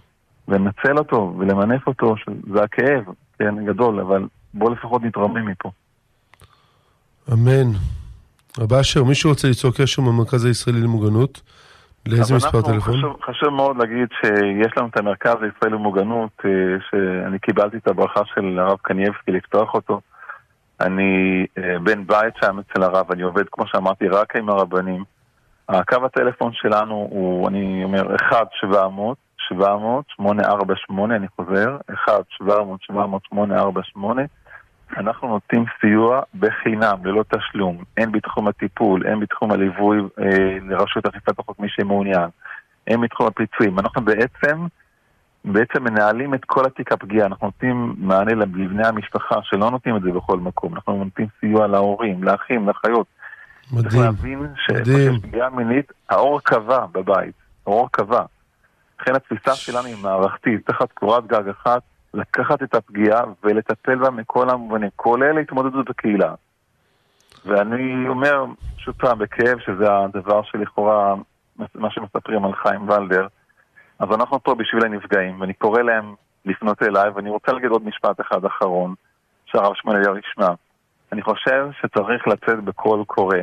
D: ולנצל אותו ולמנף אותו, שזה הכאב, כן, גדול, אבל בואו לפחות נתרומם מפה.
A: אמן. רב אשר, מישהו רוצה ליצור קשר מהמרכז הישראלי למוגנות? לאיזה מספר טלפון?
D: חשוב, חשוב מאוד להגיד שיש לנו את המרכז הישראלי למוגנות, אה, שאני קיבלתי את הברכה של הרב קנייבסקי לפתוח אותו. אני אה, בן בית שם אצל הרב, אני עובד, כמו שאמרתי, רק עם הרבנים. הקו הטלפון שלנו הוא, אני אומר, 1-700, 700, 848, אני חוזר, 1-700, 700, 848. אנחנו נותנים סיוע בחינם, ללא תשלום, הן בתחום הטיפול, הן בתחום הליווי אה, לרשות אכיפת החוק מי שמעוניין, הן בתחום הפיצויים. אנחנו בעצם, בעצם מנהלים את כל התיק הפגיעה, אנחנו נותנים מענה לבני המשפחה שלא נותנים את זה בכל מקום, אנחנו נותנים סיוע להורים, לאחים, לאחיות. מדהים, צריך להבין שיש פגיעה מינית, האור קבע בבית, האור קבע. לכן התפיסה שלנו היא מערכתית, תחת קורת גג אחת, לקחת את הפגיעה ולטפל בה מכל המובנים, כולל התמודדות בקהילה. ואני אומר, שוב פעם, בכאב, שזה הדבר שלכאורה, מה שמספרים על חיים ולדר, אז אנחנו פה בשביל הנפגעים, ואני קורא להם לפנות אליי, ואני רוצה להגיד עוד משפט אחד אחרון, שהרב שמואל ישמע. אני חושב שצריך לצאת בקול קורא.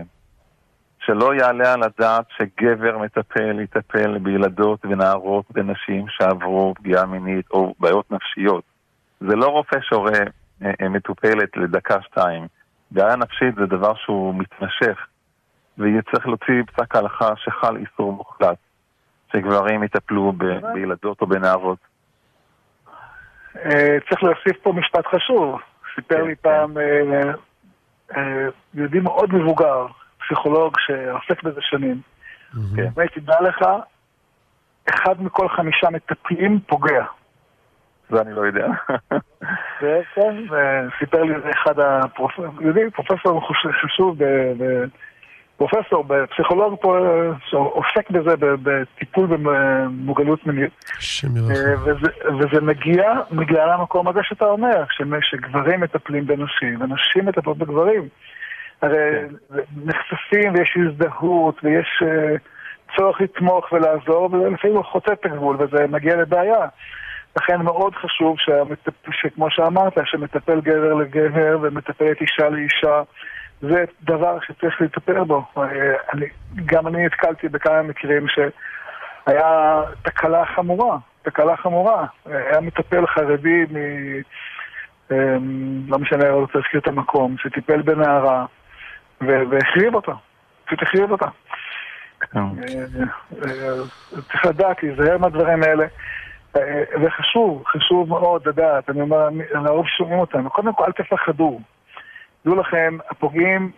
D: שלא יעלה על הדעת שגבר מטפל, יטפל בילדות ונערות ונשים שעברו פגיעה מינית או בעיות נפשיות. זה לא רופא שורה אה, אה, מטופלת לדקה-שתיים. בעיה נפשית זה דבר שהוא מתמשך, צריך להוציא פסק הלכה שחל איסור מוחלט, שגברים יטפלו ב- בילדות או בנערות.
B: אה, צריך להוסיף פה משפט חשוב. סיפר לי כן, פעם כן. יהודי מאוד מבוגר, פסיכולוג שעוסק בזה שנים. כן. והייתי דע לך, אחד מכל חמישה מטפלים פוגע.
D: זה אני לא יודע.
B: כן, וסיפר לי זה אחד הפרופסורים, פרופסור חשוב פרופסור, פסיכולוג פה שעוסק בזה בטיפול במוגלות מינית. אה, וזה, וזה מגיע בגלל המקום הזה שאתה אומר, שגברים מטפלים בנשים ונשים מטפלות בגברים. הרי כן. נחשפים ויש הזדהות ויש צורך לתמוך ולעזור, ולפעמים הוא חוצה את הגבול וזה מגיע לבעיה. לכן מאוד חשוב שהמטפ... שכמו שאמרת, שמטפל גבר לגבר ומטפלת אישה לאישה, זה דבר שצריך לטפל בו. אני, גם אני נתקלתי בכמה מקרים שהיה תקלה חמורה, תקלה חמורה. היה מטפל חרדי מ... אמ, לא משנה, אני לא רוצה להזכיר את המקום, שטיפל בנערה והחריב אותה, פשוט החריב אותה. כן. אה, אה, צריך לדעת, להיזהר מהדברים האלה. וחשוב, חשוב מאוד לדעת, אני אומר, הרוב שומעים אותנו, קודם כל אל תפחדו. דעו לכם, הפוגעים,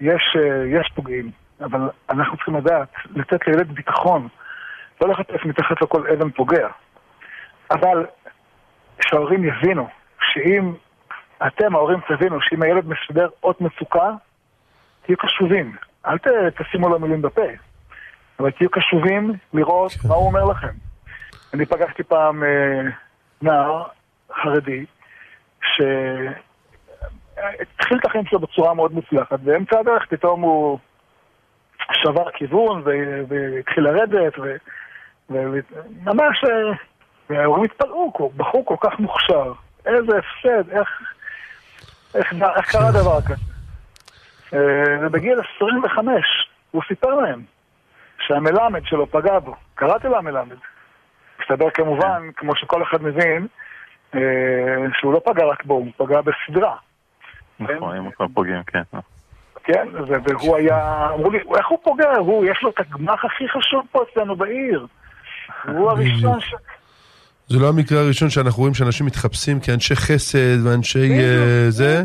B: יש, יש פוגעים, אבל אנחנו צריכים לדעת, לתת לילד ביטחון, לא לחטף מתחת לכל אבן פוגע. אבל שההורים יבינו שאם אתם, ההורים, תבינו שאם הילד מסדר אות מצוקה, תהיו קשובים. אל תשימו לו מילים בפה, אבל תהיו קשובים לראות כן. מה הוא אומר לכם. אני פגשתי פעם אה, נער חרדי, שהתחיל את החיים שלו בצורה מאוד מוצלחת, באמצע הדרך פתאום הוא שבר כיוון והתחיל לרדת, וממש, וההורים התפלאו, בחור כל כך מוכשר, איזה הפסד, איך, איך, איך קרה דבר כזה. אה, ובגיל 25 הוא סיפר להם שהמלמד שלו פגע בו, קראתי לו המלמד. מסתבר כמובן, כן. כמו שכל אחד מבין, אה, שהוא לא פגע רק בו, הוא פגע בסדרה.
D: נכון, אם הוא פוגעים, כן.
B: כן, והוא היה, אמרו לי, איך הוא פוגע? הוא, יש לו את הגמח הכי חשוב פה אצלנו בעיר. הוא הראשון ש...
A: זה לא המקרה הראשון שאנחנו רואים שאנשים מתחפשים כאנשי חסד ואנשי אה, זה.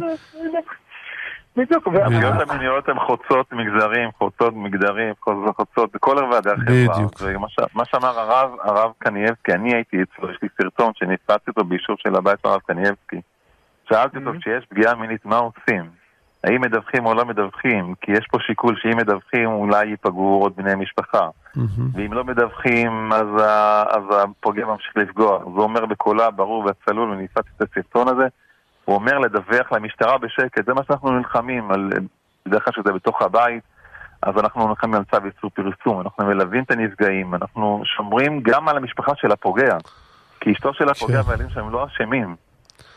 B: בדיוק.
D: הפגיעות המיניות הן חוצות מגזרים, חוצות מגדרים, חוצות בכל רבדי החברה. בדיוק. מה שאמר הרב, הרב קנייבסקי, אני הייתי אצלו, יש לי סרטון שנפצתי אותו באישור של הבית של הרב קנייבסקי. שאלתי אותו, כשיש פגיעה מינית, מה עושים? האם מדווחים או לא מדווחים? כי יש פה שיקול שאם מדווחים אולי ייפגעו עוד בני משפחה. ואם לא מדווחים, אז, הפוגע ממשיך לפגוע. זה אומר בקולה ברור והצלול, ואני הפצתי את הסרטון הזה. הוא אומר לדווח למשטרה בשקט, זה מה שאנחנו נלחמים, על, בדרך כלל שזה בתוך הבית, אז אנחנו נלחמים על צו איסור פרסום, אנחנו מלווים את הנפגעים, אנחנו שומרים גם על המשפחה של הפוגע, כי אשתו של הפוגע כן. והילדים שלהם לא אשמים.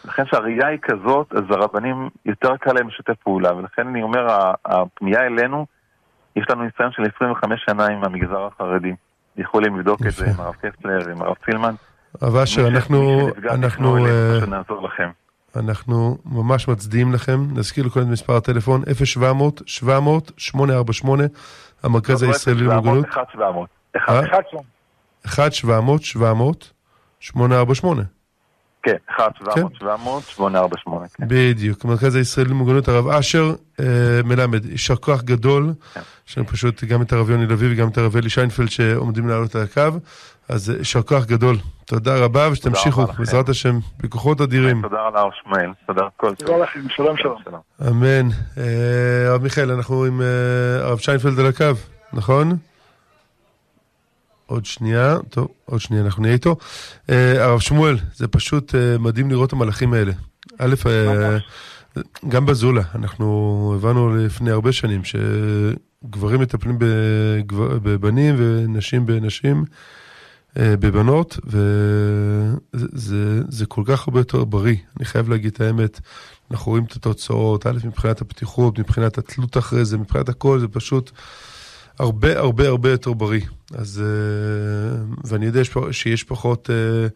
D: לכן שהראייה היא כזאת, אז הרבנים יותר קל להם לשתף פעולה, ולכן אני אומר, הפנייה אלינו, יש לנו ניסיון של 25 שנה עם המגזר החרדי. יכולים לבדוק את זה עם הרב קסטלר, עם הרב סילמן.
A: הרב אשר, אנחנו... אנחנו...
D: נעזור לכם.
A: אנחנו ממש מצדיעים לכם. נזכיר לכם את מספר הטלפון 0-700-700-848, המרכז הישראלי למוגנות. 1-700. 1-700-700-848.
D: כן, 1-700-700-848. כן.
A: בדיוק, המרכז הישראלי למוגנות, הרב אשר אה, מלמד, יישר כוח גדול, כן. יש לנו פשוט גם את הרב יוני לביא וגם את הרב אלי שיינפלד שעומדים לעלות על הקו. אז יישר כוח גדול. תודה רבה ושתמשיכו, בעזרת השם, בכוחות אדירים.
D: תודה רבה, שמואל. תודה, כל
B: טוב. תודה לכם, שלום שלום.
A: אמן. אה, הרב מיכאל, אנחנו עם אה, הרב שיינפלד על הקו, נכון? עוד שנייה, טוב, עוד שנייה אנחנו נהיה איתו. אה, הרב שמואל, זה פשוט מדהים לראות את המלאכים האלה. א', גם בזולה, אנחנו הבנו לפני הרבה שנים שגברים מטפלים בבנים ונשים בנשים. אה, בבנות, וזה כל כך הרבה יותר בריא. אני חייב להגיד את האמת, אנחנו רואים את התוצאות, א', מבחינת הפתיחות, מבחינת התלות אחרי זה, מבחינת הכל, זה פשוט הרבה הרבה הרבה יותר בריא. אז, אה, ואני יודע שיש פחות, אה,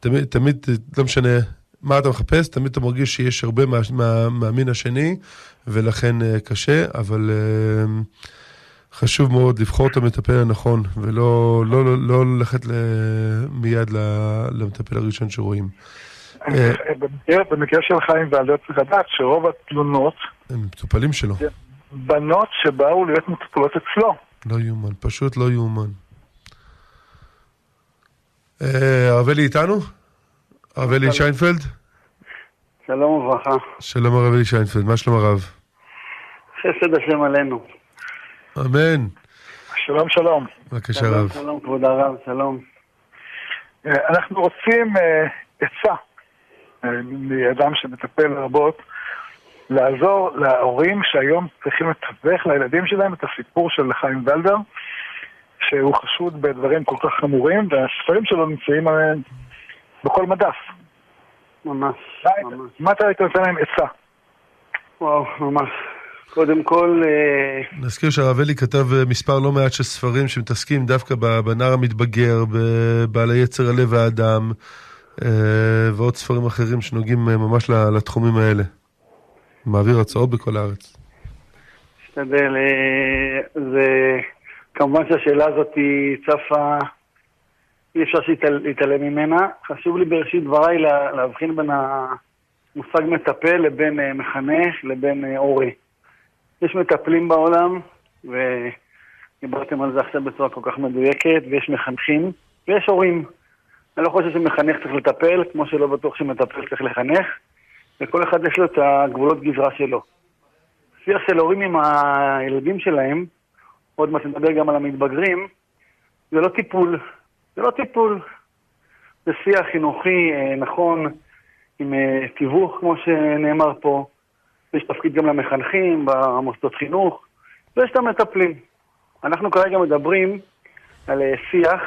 A: תמיד, תמיד, לא משנה מה אתה מחפש, תמיד אתה מרגיש שיש הרבה מה, מה, מהמין השני, ולכן קשה, אבל... חשוב מאוד לבחור את המטפל הנכון, ולא לא, לא, לא ללכת מיד למטפל הראשון שרואים.
B: במקרה של חיים ועליות צריך לדעת שרוב התלונות...
A: הם מטופלים שלו.
B: בנות שבאו להיות מטופלות אצלו.
A: לא יאומן, פשוט לא יאומן. אה, הרב אלי איתנו? הרב אלי שיינפלד?
E: שלום וברכה.
A: שלום הרב אלי שיינפלד, מה שלום הרב?
E: חסד השם עלינו.
A: אמן.
B: שלום, שלום.
A: בבקשה
E: שלום,
A: רב.
E: שלום, כבוד הרב, שלום.
B: אה, אנחנו רוצים אה, עצה אה, מאדם שמטפל רבות, לעזור להורים שהיום צריכים לתווך לילדים שלהם את הסיפור של חיים ולדר, שהוא חשוד בדברים כל כך חמורים, והספרים שלו נמצאים בכל מדף.
E: ממש,
B: מה-
E: ממש.
B: מה אתה היית נותן להם עצה?
E: וואו, ממש. קודם כל, אה,
A: נזכיר שהרב אלי כתב אה, מספר לא מעט של ספרים שמתעסקים דווקא בנער המתבגר, בבעל היצר הלב האדם, אה, ועוד ספרים אחרים שנוגעים ממש לתחומים האלה. מעביר הרצאות בכל הארץ.
E: אשתדל. אה, זה... כמובן שהשאלה הזאת היא צפה, אי אפשר להתעלם ממנה. חשוב לי בראשית דבריי לה- להבחין בין המושג מטפל לבין מחנך לבין הורה. יש מטפלים בעולם, ודיברתם על זה עכשיו בצורה כל כך מדויקת, ויש מחנכים, ויש הורים. אני לא חושב שמחנך צריך לטפל, כמו שלא בטוח שמטפל צריך לחנך, וכל אחד יש לו את הגבולות גזרה שלו. שיח של הורים עם הילדים שלהם, עוד מעט נדבר גם על המתבגרים, זה לא טיפול. זה לא טיפול. זה שיח חינוכי אה, נכון, עם אה, תיווך, כמו שנאמר פה. יש תפקיד גם למחנכים במוסדות חינוך, ויש את המטפלים. אנחנו כרגע מדברים על אה, שיח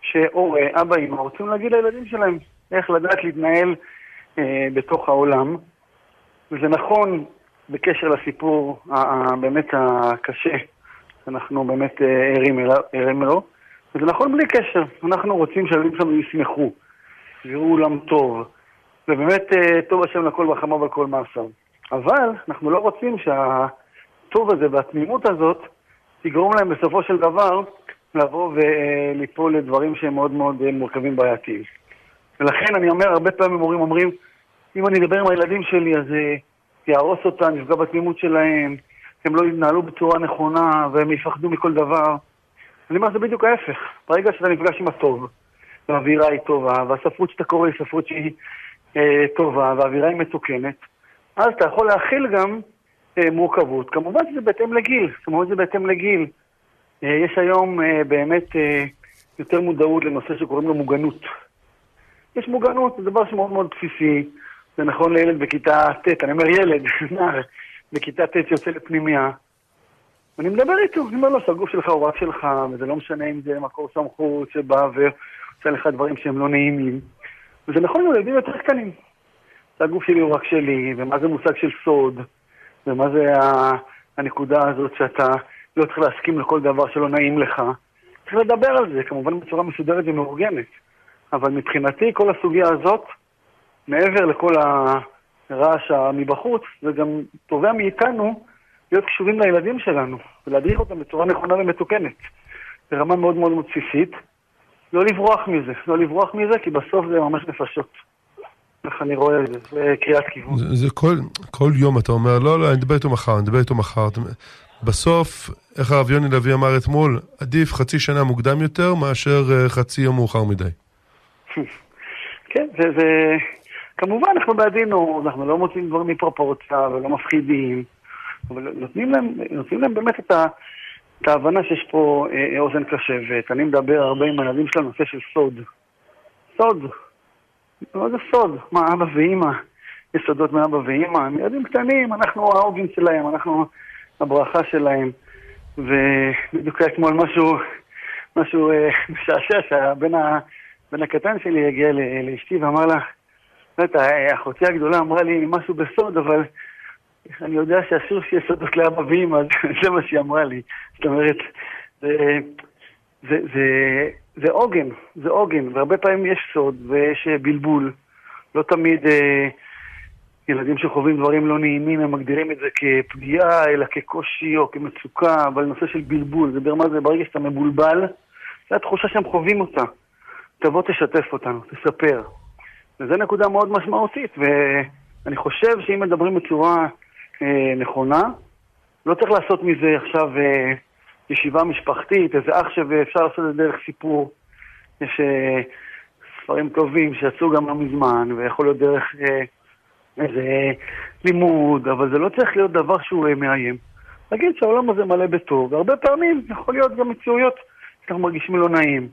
E: שהורה, אבא, אמא, רוצים להגיד לילדים שלהם איך לדעת להתנהל אה, בתוך העולם. וזה נכון בקשר לסיפור ה- ה- באמת הקשה שאנחנו באמת אה, ערים לו, וזה נכון בלי קשר. אנחנו רוצים שהילדים שלנו ישמחו, יראו עולם טוב, ובאמת אה, טוב השם לכל בחמה ולכל מעשיו. אבל אנחנו לא רוצים שהטוב הזה והתמימות הזאת תגרום להם בסופו של דבר לבוא וליפול לדברים שהם מאוד מאוד מורכבים בעייתיים. ולכן אני אומר, הרבה פעמים הורים אומרים, אם אני אדבר עם הילדים שלי אז אה, יהרוס אותם, יפגע בתמימות שלהם, הם לא יתנהלו בצורה נכונה והם יפחדו מכל דבר. אני אומר, זה בדיוק ההפך. ברגע שאתה נפגש עם הטוב, והאווירה היא טובה, והספרות שאתה קורא היא ספרות שהיא אה, טובה, והאווירה היא מתוקנת, אז אתה יכול להכיל גם אה, מורכבות. כמובן שזה בהתאם לגיל, כמובן שזה בהתאם לגיל. אה, יש היום אה, באמת אה, יותר מודעות לנושא שקוראים לו מוגנות. יש מוגנות, זה דבר שמאוד מאוד בסיסי, זה נכון לילד בכיתה ט', אני אומר ילד, נער, בכיתה ט' שיוצא לפנימייה. ואני מדבר איתו, אני אומר לו שהגוף שלך הוא רק שלך, וזה לא משנה אם זה מקור סמכות שבא ועושה לך דברים שהם לא נעימים. וזה נכון לילדים יותר קטנים. שהגוף שלי הוא רק שלי, ומה זה מושג של סוד, ומה זה ה- הנקודה הזאת שאתה לא צריך להסכים לכל דבר שלא נעים לך. צריך לדבר על זה, כמובן בצורה מסודרת ומאורגנת. אבל מבחינתי כל הסוגיה הזאת, מעבר לכל הרעש מבחוץ, זה גם תובע מאיתנו להיות קשורים לילדים שלנו, ולהדריך אותם בצורה נכונה ומתוקנת, ברמה מאוד מאוד בסיסית. לא לברוח מזה, לא לברוח מזה, כי בסוף זה ממש נפשות. ככה אני רואה את זה, זה קריאת כיוון.
A: זה, זה כל, כל יום אתה אומר, לא, לא, אני אדבר איתו מחר, אני אדבר איתו מחר. בסוף, איך הרב יוני לוי אמר אתמול, עדיף חצי שנה מוקדם יותר מאשר אה, חצי יום מאוחר מדי.
E: כן, זה, זה... כמובן, אנחנו בעדינות, אנחנו לא מוצאים דברים מפרופורציה ולא מפחידים, אבל נותנים להם, נותנים להם באמת את, ה, את ההבנה שיש פה אה, אוזן קשבת. אני מדבר הרבה עם הילדים של הנושא של סוד. סוד. מה זה סוד? מה, אבא ואימא? יש סודות מאבא ואימא? הם ילדים קטנים, אנחנו העוגן שלהם, אנחנו הברכה שלהם. ובדיוק היה אתמול משהו, משהו אה, משעשע, שהבן. הבן הקטן שלי הגיע לאשתי ואמר לה, לא יודעת, אחותי הגדולה אמרה לי משהו בסוד, אבל אני יודע שאסור שיהיה סודות לאבא ואמא, אז זה מה שהיא אמרה לי. זאת אומרת, זה, זה, זה, זה עוגן, זה עוגן, והרבה פעמים יש סוד ויש אה, בלבול. לא תמיד אה, ילדים שחווים דברים לא נעימים, הם מגדירים את זה כפגיעה, אלא כקושי או כמצוקה, אבל נושא של בלבול, זה ברמה זה ברגע שאתה מבולבל, זו התחושה שהם חווים אותה. תבוא תשתף אותנו, תספר. וזו נקודה מאוד משמעותית, ואני חושב שאם מדברים בצורה אה, נכונה, לא צריך לעשות מזה עכשיו אה, ישיבה משפחתית, איזה אח שאפשר לעשות את זה דרך סיפור. יש אה, ספרים טובים שיצאו גם לא מזמן, ויכול להיות דרך אה, איזה לימוד, אבל זה לא צריך להיות דבר שהוא אה, מאיים. להגיד שהעולם הזה מלא בטוב, והרבה פעמים יכול להיות גם מציאויות שאנחנו מרגישים לא נעים,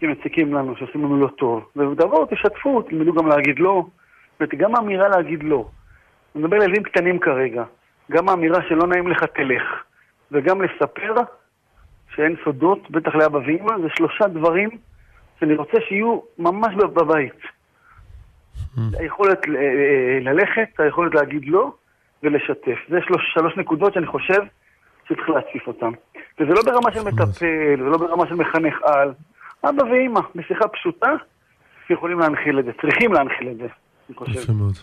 E: שמציקים לנו, שעושים לנו לא טוב. ותבואו, תשתפו, תלמדו גם להגיד לא, וגם האמירה להגיד לא. אני מדבר על ילדים קטנים כרגע. גם האמירה שלא נעים לך תלך, וגם לספר שאין סודות, בטח לאבא ואמא, זה שלושה דברים שאני רוצה שיהיו ממש בבית. היכולת אה, ללכת, היכולת להגיד לא ולשתף. זה שלוש, שלוש נקודות שאני חושב שצריך להציף אותן. וזה לא ברמה של מטפל, ולא ברמה של מחנך על. אבא ואמא, בשיחה פשוטה, יכולים להנחיל את זה, צריכים להנחיל את זה, אני חושב.
A: יפה מאוד.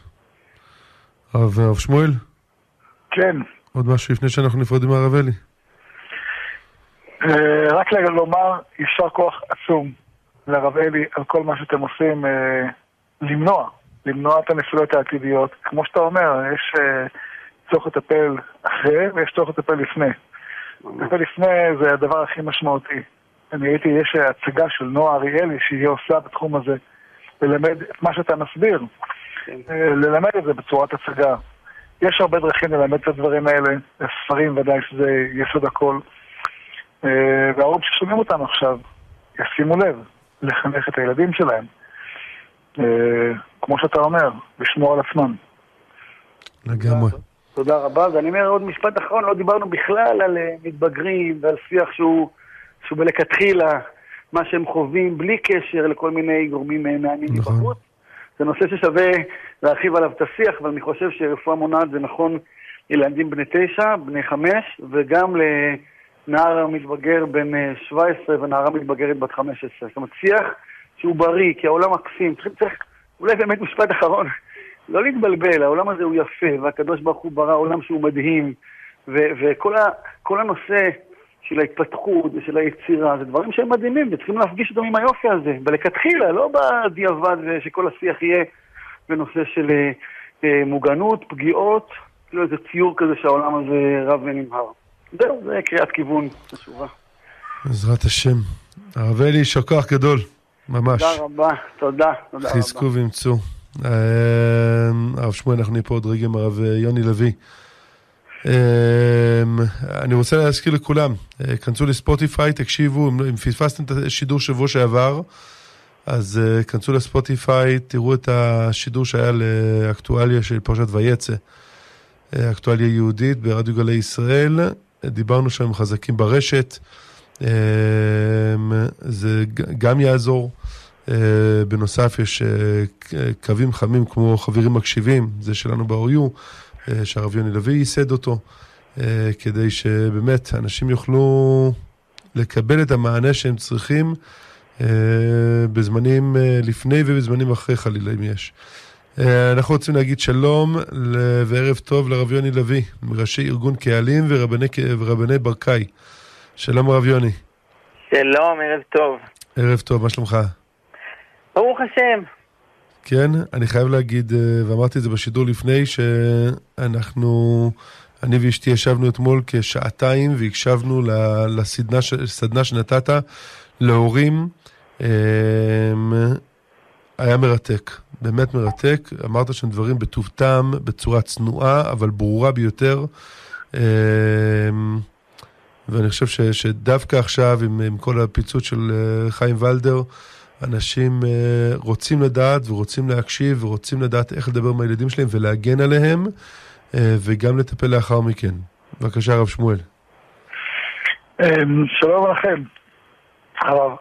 A: הרב שמואל?
B: כן.
A: עוד משהו לפני שאנחנו נפרדים מהרב אלי?
B: אה, רק לומר, יישר כוח עצום לרב אלי על כל מה שאתם עושים אה, למנוע, למנוע את הנפילות העתידיות. כמו שאתה אומר, יש אה, צורך לטפל אחרי ויש צורך לטפל לפני. לטפל לפני זה הדבר הכי משמעותי. אני ראיתי, יש הצגה של נועה אריאלי שהיא עושה בתחום הזה, ללמד את מה שאתה מסביר, כן. ללמד את זה בצורת הצגה. יש הרבה דרכים ללמד את הדברים האלה, ספרים ודאי שזה יסוד הכל. אה, וההורים ששומעים אותנו עכשיו, ישימו לב, לחנך את הילדים שלהם. אה, כמו שאתה אומר, לשמור על עצמם.
A: לגמרי.
E: תודה רבה, ואני אומר עוד משפט אחרון, לא דיברנו בכלל על אה, מתבגרים ועל שיח שהוא, שהוא מלכתחילה מה שהם חווים בלי קשר לכל מיני גורמים מעניינים נכון. מבחוץ. זה נושא ששווה להרחיב עליו את השיח, אבל אני חושב שרפואה מונעת זה נכון לילדים בני תשע, בני חמש, וגם לנער מתבגר בן 17 אה, ונערה מתבגרת בת 15. זאת אומרת, שיח שהוא בריא, כי העולם מקסים. צריך, צריך, אולי באמת משפט אחרון, לא להתבלבל, העולם הזה הוא יפה, והקדוש ברוך הוא ברא עולם שהוא מדהים, וכל הנושא של ההתפתחות ושל היצירה, זה דברים שהם מדהימים, וצריכים להפגיש אותם עם היופי הזה, ולכתחילה, לא בדיעבד שכל השיח יהיה בנושא של אה, אה, מוגנות, פגיעות, כאילו איזה ציור כזה שהעולם הזה רב ונמהר. זהו, זה קריאת כיוון חשובה.
A: בעזרת השם. הרב אלי, יישר כוח גדול, ממש.
E: תודה רבה, תודה, תודה
A: רבה. חזקו ואמצו. אה, הרב שמואל, אנחנו נהיה פה עוד רגע עם הרב יוני לוי. אמ, אני רוצה להזכיר לכולם, אה, כנסו לספוטיפיי, תקשיבו, אם פספסתם את השידור שבוע שעבר, אז אה, כנסו לספוטיפיי, תראו את השידור שהיה לאקטואליה של פרשת ויצא, אה, אקטואליה יהודית ברדיו גלי ישראל, דיברנו שם עם חזקים ברשת, אמ, זה גם יעזור. בנוסף יש קווים חמים כמו חברים מקשיבים, זה שלנו ב-OU. אה, שהרב יוני לוי ייסד אותו, אה, כדי שבאמת אנשים יוכלו לקבל את המענה שהם צריכים אה, בזמנים לפני ובזמנים אחרי חלילה אם יש. אנחנו רוצים להגיד שלום וערב טוב לרב יוני לוי, מראשי ארגון קהלים ורבני, ורבני ברקאי. שלום רב יוני.
F: שלום, ערב טוב.
A: ערב טוב, מה שלומך?
F: ברוך השם,
A: כן, אני חייב להגיד, אה, ואמרתי את זה בשידור לפני, שאנחנו, אני ואשתי ישבנו אתמול כשעתיים והקשבנו לסדנה לסדנה שנתת להורים. אמ, היה מרתק, באמת מרתק. אמרת שם דברים בטוב טעם, בצורה צנועה, אבל ברורה ביותר. אמ, ואני חושב ש, שדווקא עכשיו, עם, עם כל הפיצוץ של אה, חיים ולדר, אנשים אה, רוצים לדעת ורוצים להקשיב ורוצים לדעת איך לדבר עם הילדים שלהם ולהגן עליהם אה, וגם לטפל לאחר מכן. בבקשה, הרב שמואל.
B: אמ, שלום לכם.
F: שלום,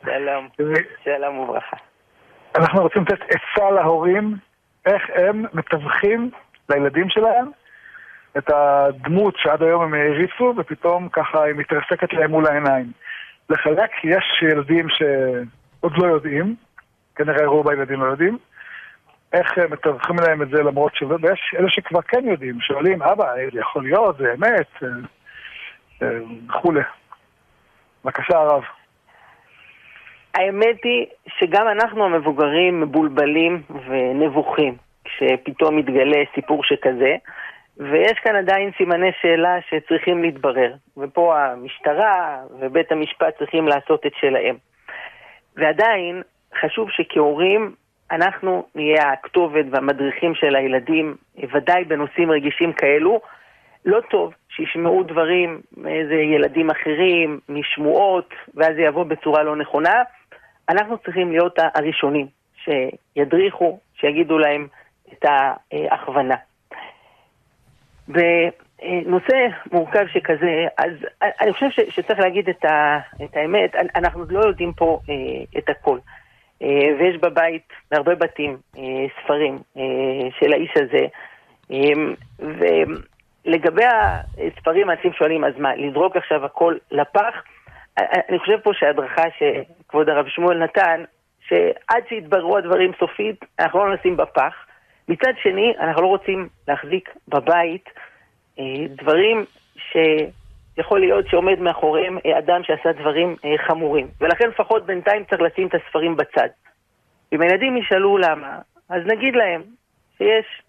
F: שלום וברכה.
B: אנחנו רוצים לתת עצה להורים איך הם מתווכים לילדים שלהם את הדמות שעד היום הם העריצו ופתאום ככה היא מתרסקת להם מול העיניים. לחלק, יש ילדים ש... עוד לא יודעים, כנראה רוב הילדים לא יודעים, איך מתווכים להם את זה למרות ש... ויש אלה שכבר כן יודעים, שואלים, אבא, זה יכול להיות, זה אמת, אה, אה, וכולי. בבקשה, הרב.
F: האמת היא שגם אנחנו המבוגרים מבולבלים ונבוכים כשפתאום מתגלה סיפור שכזה, ויש כאן עדיין סימני שאלה שצריכים להתברר, ופה המשטרה ובית המשפט צריכים לעשות את שלהם. ועדיין חשוב שכהורים אנחנו נהיה הכתובת והמדריכים של הילדים, ודאי בנושאים רגישים כאלו. לא טוב
C: שישמעו דברים מאיזה ילדים אחרים, משמועות, ואז זה יבוא בצורה לא נכונה. אנחנו צריכים להיות הראשונים שידריכו, שיגידו להם את ההכוונה. בנושא מורכב שכזה, אז אני חושב שצריך להגיד את, האמת, אנחנו לא יודעים פה אה, את הכל. אה, ויש בבית, בהרבה בתים, אה, ספרים של האיש הזה. ולגבי הספרים, אנשים שואלים, אז מה, לזרוק עכשיו הכל לפח? אני חושב פה שההדרכה שכבוד הרב שמואל נתן, שעד שיתבררו הדברים סופית, אנחנו לא נשים בפח. מצד שני, אנחנו לא רוצים להחזיק בבית אה, דברים שיכול להיות שעומד מאחוריהם אה, אדם שעשה דברים אה, חמורים. ולכן לפחות בינתיים צריך לשים את הספרים בצד. אם הילדים ישאלו למה, אז נגיד להם שיש,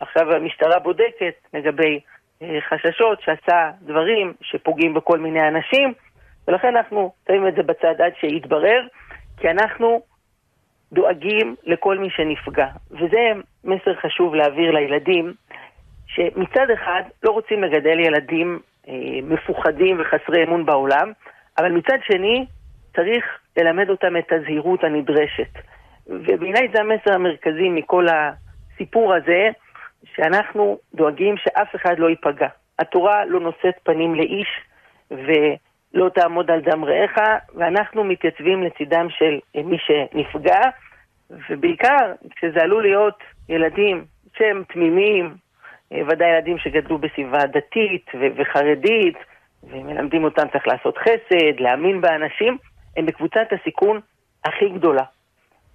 C: עכשיו המשטרה בודקת לגבי חששות שעשה דברים שפוגעים בכל מיני אנשים, ולכן אנחנו שמים את זה בצד עד שיתברר, כי אנחנו דואגים לכל מי שנפגע. וזה מסר חשוב להעביר לילדים, שמצד אחד לא רוצים לגדל ילדים אה, מפוחדים וחסרי אמון בעולם, אבל מצד שני צריך ללמד אותם את הזהירות הנדרשת. ובעיניי זה המסר המרכזי מכל הסיפור הזה, שאנחנו דואגים שאף אחד לא ייפגע. התורה לא נושאת פנים לאיש, ולא תעמוד על דם רעך, ואנחנו מתייצבים לצידם של מי שנפגע, ובעיקר כשזה עלול להיות ילדים שהם תמימים, אה, ודאי ילדים שגדלו בסביבה דתית ו- וחרדית, ומלמדים אותם צריך לעשות חסד, להאמין באנשים, הם בקבוצת הסיכון הכי גדולה.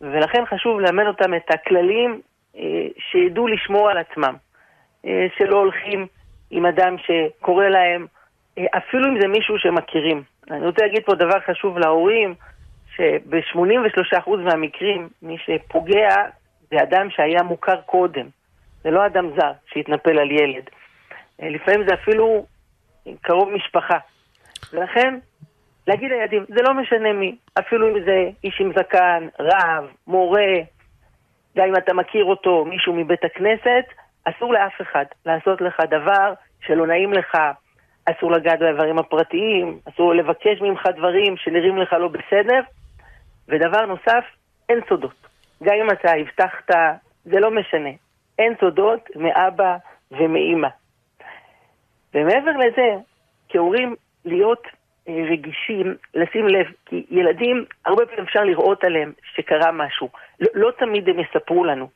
C: ולכן חשוב ללמד אותם את הכללים אה, שידעו לשמור על עצמם, אה, שלא הולכים עם אדם שקורא להם, אה, אפילו אם זה מישהו שמכירים. אני רוצה להגיד פה דבר חשוב להורים, שב-83% מהמקרים מי שפוגע זה אדם שהיה מוכר קודם, זה לא אדם זר שהתנפל על ילד. אה, לפעמים זה אפילו קרוב משפחה. ולכן, להגיד לילדים, זה לא משנה מי, אפילו אם זה איש עם זקן, רב, מורה, גם אם אתה מכיר אותו, מישהו מבית הכנסת, אסור לאף אחד לעשות לך דבר שלא נעים לך, אסור לגעת באיברים הפרטיים, אסור לבקש ממך דברים שנראים לך לא בסדר, ודבר נוסף, אין סודות. גם אם אתה הבטחת, זה לא משנה. אין סודות מאבא ומאימא. ומעבר לזה, כהורים להיות אה, רגישים, לשים לב, כי ילדים, הרבה פעמים אפשר לראות עליהם שקרה משהו. לא, לא תמיד הם יספרו לנו.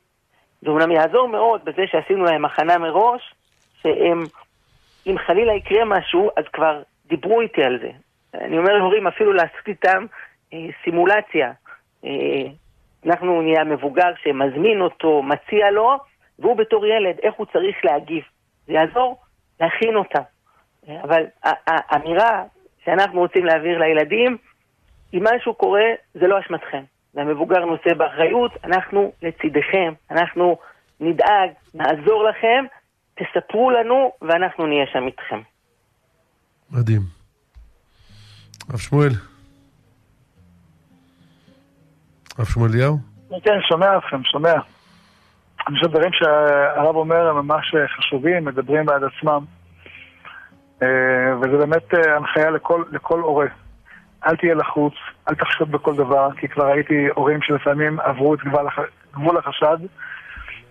C: זה אומנם יעזור מאוד בזה שעשינו להם הכנה מראש, שהם, אם חלילה יקרה משהו, אז כבר דיברו איתי על זה. אני אומר להורים, אפילו לעשות איתם אה, סימולציה. אה, אנחנו נהיה המבוגר שמזמין אותו, מציע לו, והוא בתור ילד, איך הוא צריך להגיב. זה יעזור להכין אותם. אה, אבל האמירה שאנחנו רוצים להעביר לילדים, אם משהו קורה, זה לא אשמתכם. והמבוגר נושא באחריות, אנחנו לצידכם, אנחנו נדאג, נעזור לכם, תספרו לנו ואנחנו נהיה שם איתכם.
A: מדהים. הרב שמואל. הרב שמואל אליהו?
B: כן, שומע אתכם, שומע. אני חושב דברים שהרב אומר הם ממש חשובים, מדברים בעד עצמם. אה, וזה באמת אה, הנחיה לכל, לכל הורה. אל תהיה לחוץ, אל תחשוד בכל דבר, כי כבר ראיתי הורים שלפעמים עברו את גבול, הח... גבול החשד,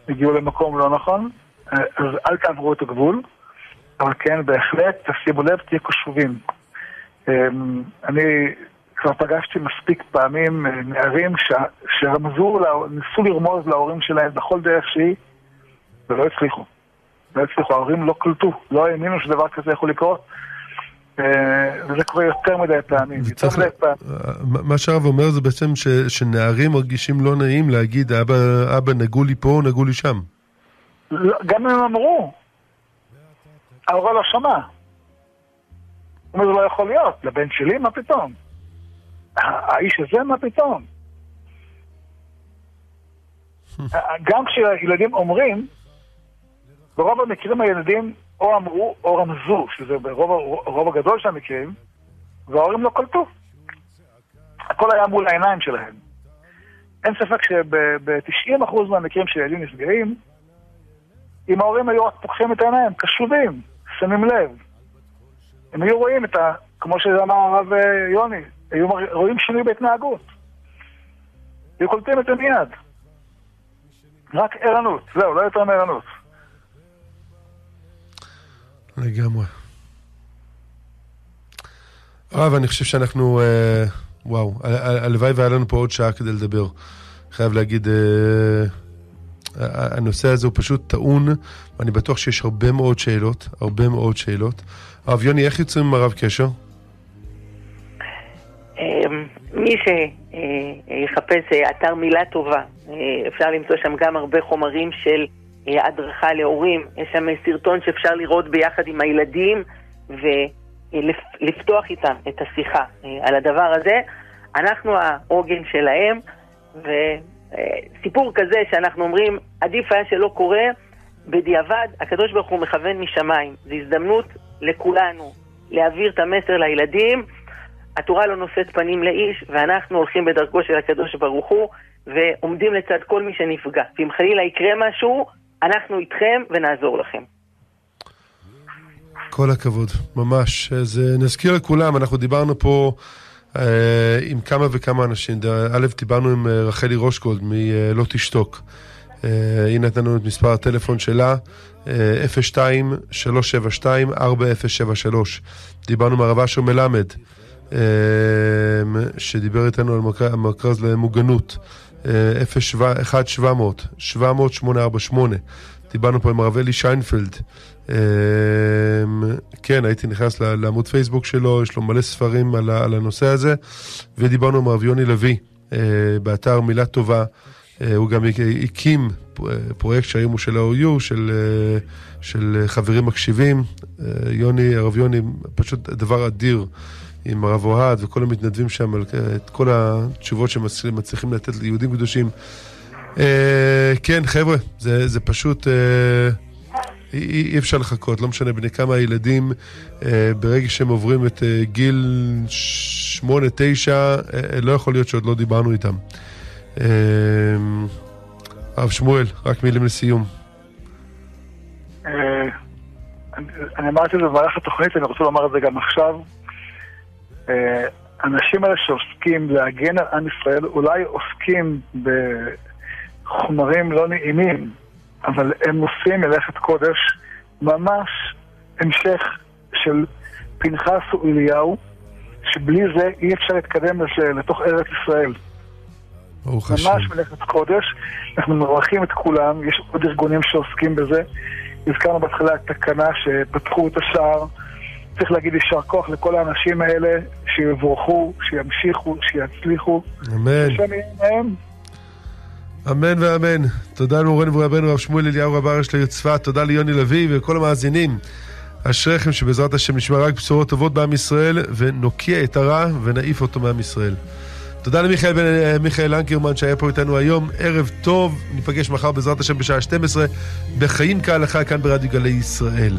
B: הגיעו למקום לא נכון, אה, אז אל תעברו את הגבול, אבל כן, בהחלט, תשימו לב, תהיה קשובים. אני כבר פגשתי מספיק פעמים אה, נערים ש... שרמזו. ניסו לרמוז להורים שלהם בכל דרך שהיא, ולא הצליחו. לא הצליחו, ההורים לא קלטו, לא האמינו שדבר כזה יכול לקרות. אה, וזה קורה יותר מדי פעמים. יותר מדי פעמים.
A: אה, מה שהרב אומר זה בעצם ש, שנערים מרגישים לא נעים להגיד, אבא, אבא נגעו לי פה, נגעו לי שם.
B: לא, גם אם הם אמרו, ההורה לא שמע. הוא אומר, זה לא יכול להיות, לבן שלי, מה פתאום? האיש הזה, מה פתאום? גם כשילדים אומרים, ברוב המקרים הילדים או אמרו או רמזו, שזה ברוב הגדול של המקרים, וההורים לא קלטו. הכל היה מול העיניים שלהם. אין ספק שב-90% מהמקרים שילדים נפגעים, אם ההורים היו רק פוקחים את העיניים, קשובים, שמים לב, הם היו רואים את ה... כמו שאמר הרב אה, יוני, היו רואים שינוי בהתנהגות. היו קולטים את זה מיד. רק ערנות, זהו, לא יותר מערנות.
A: לגמרי. הרב, אני חושב שאנחנו, אה, וואו, הלוואי והיה לנו פה עוד שעה כדי לדבר. חייב להגיד, אה, הנושא הזה הוא פשוט טעון, ואני בטוח שיש הרבה מאוד שאלות, הרבה מאוד שאלות. הרב יוני, איך יוצאים עם הרב קשר?
C: אמ, מי שיחפש אה, אתר מילה טובה, אה, אפשר למצוא שם גם הרבה חומרים של אה, הדרכה להורים, יש שם סרטון שאפשר לראות ביחד עם הילדים ולפתוח איתם את השיחה על הדבר הזה. אנחנו העוגן שלהם, וסיפור כזה שאנחנו אומרים, עדיף היה שלא קורה, בדיעבד הקדוש ברוך הוא מכוון משמיים. זו הזדמנות לכולנו להעביר את המסר לילדים. התורה לא נושאת פנים לאיש, ואנחנו הולכים בדרכו של הקדוש ברוך הוא, ועומדים לצד כל מי שנפגע. ואם חלילה יקרה משהו, אנחנו איתכם ונעזור לכם.
A: כל הכבוד, ממש. אז נזכיר לכולם, אנחנו דיברנו פה אה, עם כמה וכמה אנשים. א', דיברנו עם אה, רחלי רושגולד מ"לא תשתוק". אה, היא נתנה לנו את מספר הטלפון שלה, 02-372-4073. דיברנו עם הרב אשר מלמד, שדיבר איתנו על המרכז למוגנות, 1-700-700-848. דיברנו פה עם הרב אלי שיינפלד. כן, הייתי נכנס לעמוד פייסבוק שלו, יש לו מלא ספרים על הנושא הזה. ודיברנו עם הרב יוני לוי, באתר מילה טובה. אה, הוא גם הקים פרויקט שהיום הוא של ה-OU, של, אה, של חברים מקשיבים. אה, יוני, הרב יוני, פשוט דבר אדיר עם הרב אוהד וכל המתנדבים שם, את כל התשובות שמצליחים לתת ליהודים קדושים. כן, חבר'ה, זה, זה פשוט... אי, אי אפשר לחכות, לא משנה בני כמה הילדים, ברגע שהם עוברים את גיל 8-9, לא יכול להיות שעוד לא דיברנו איתם. הרב שמואל, רק מילים לסיום.
B: אה, אני אמרתי את זה במהלך התוכנית, אני רוצה לומר את זה גם עכשיו. האנשים האלה שעוסקים להגן על עם ישראל, אולי עוסקים בחומרים לא נעימים, אבל הם עושים מלאכת קודש, ממש המשך של פנחס ואליהו, שבלי זה אי אפשר להתקדם לתוך ארץ ישראל.
A: ברוך השם.
B: ממש מלאכת קודש. אנחנו מברכים את כולם, יש עוד ארגונים שעוסקים בזה. הזכרנו בהתחלה תקנה שפתחו את השער. צריך להגיד יישר כוח לכל האנשים האלה, שיבורכו, שימשיכו, שיצליחו.
A: אמן. אמן ואמן. תודה למורנו ורבנו הרב שמואל אליהו רב הראש לעיר צפת, תודה ליוני לביא ולכל המאזינים. אשריכם שבעזרת השם נשמע רק בשורות טובות בעם ישראל ונוקיע את הרע ונעיף אותו מעם ישראל. תודה למיכאל מיכאל לנקרמן שהיה פה איתנו היום. ערב טוב, ניפגש מחר בעזרת השם בשעה 12 בחיים כהלכה כאן ברדיו גלי ישראל.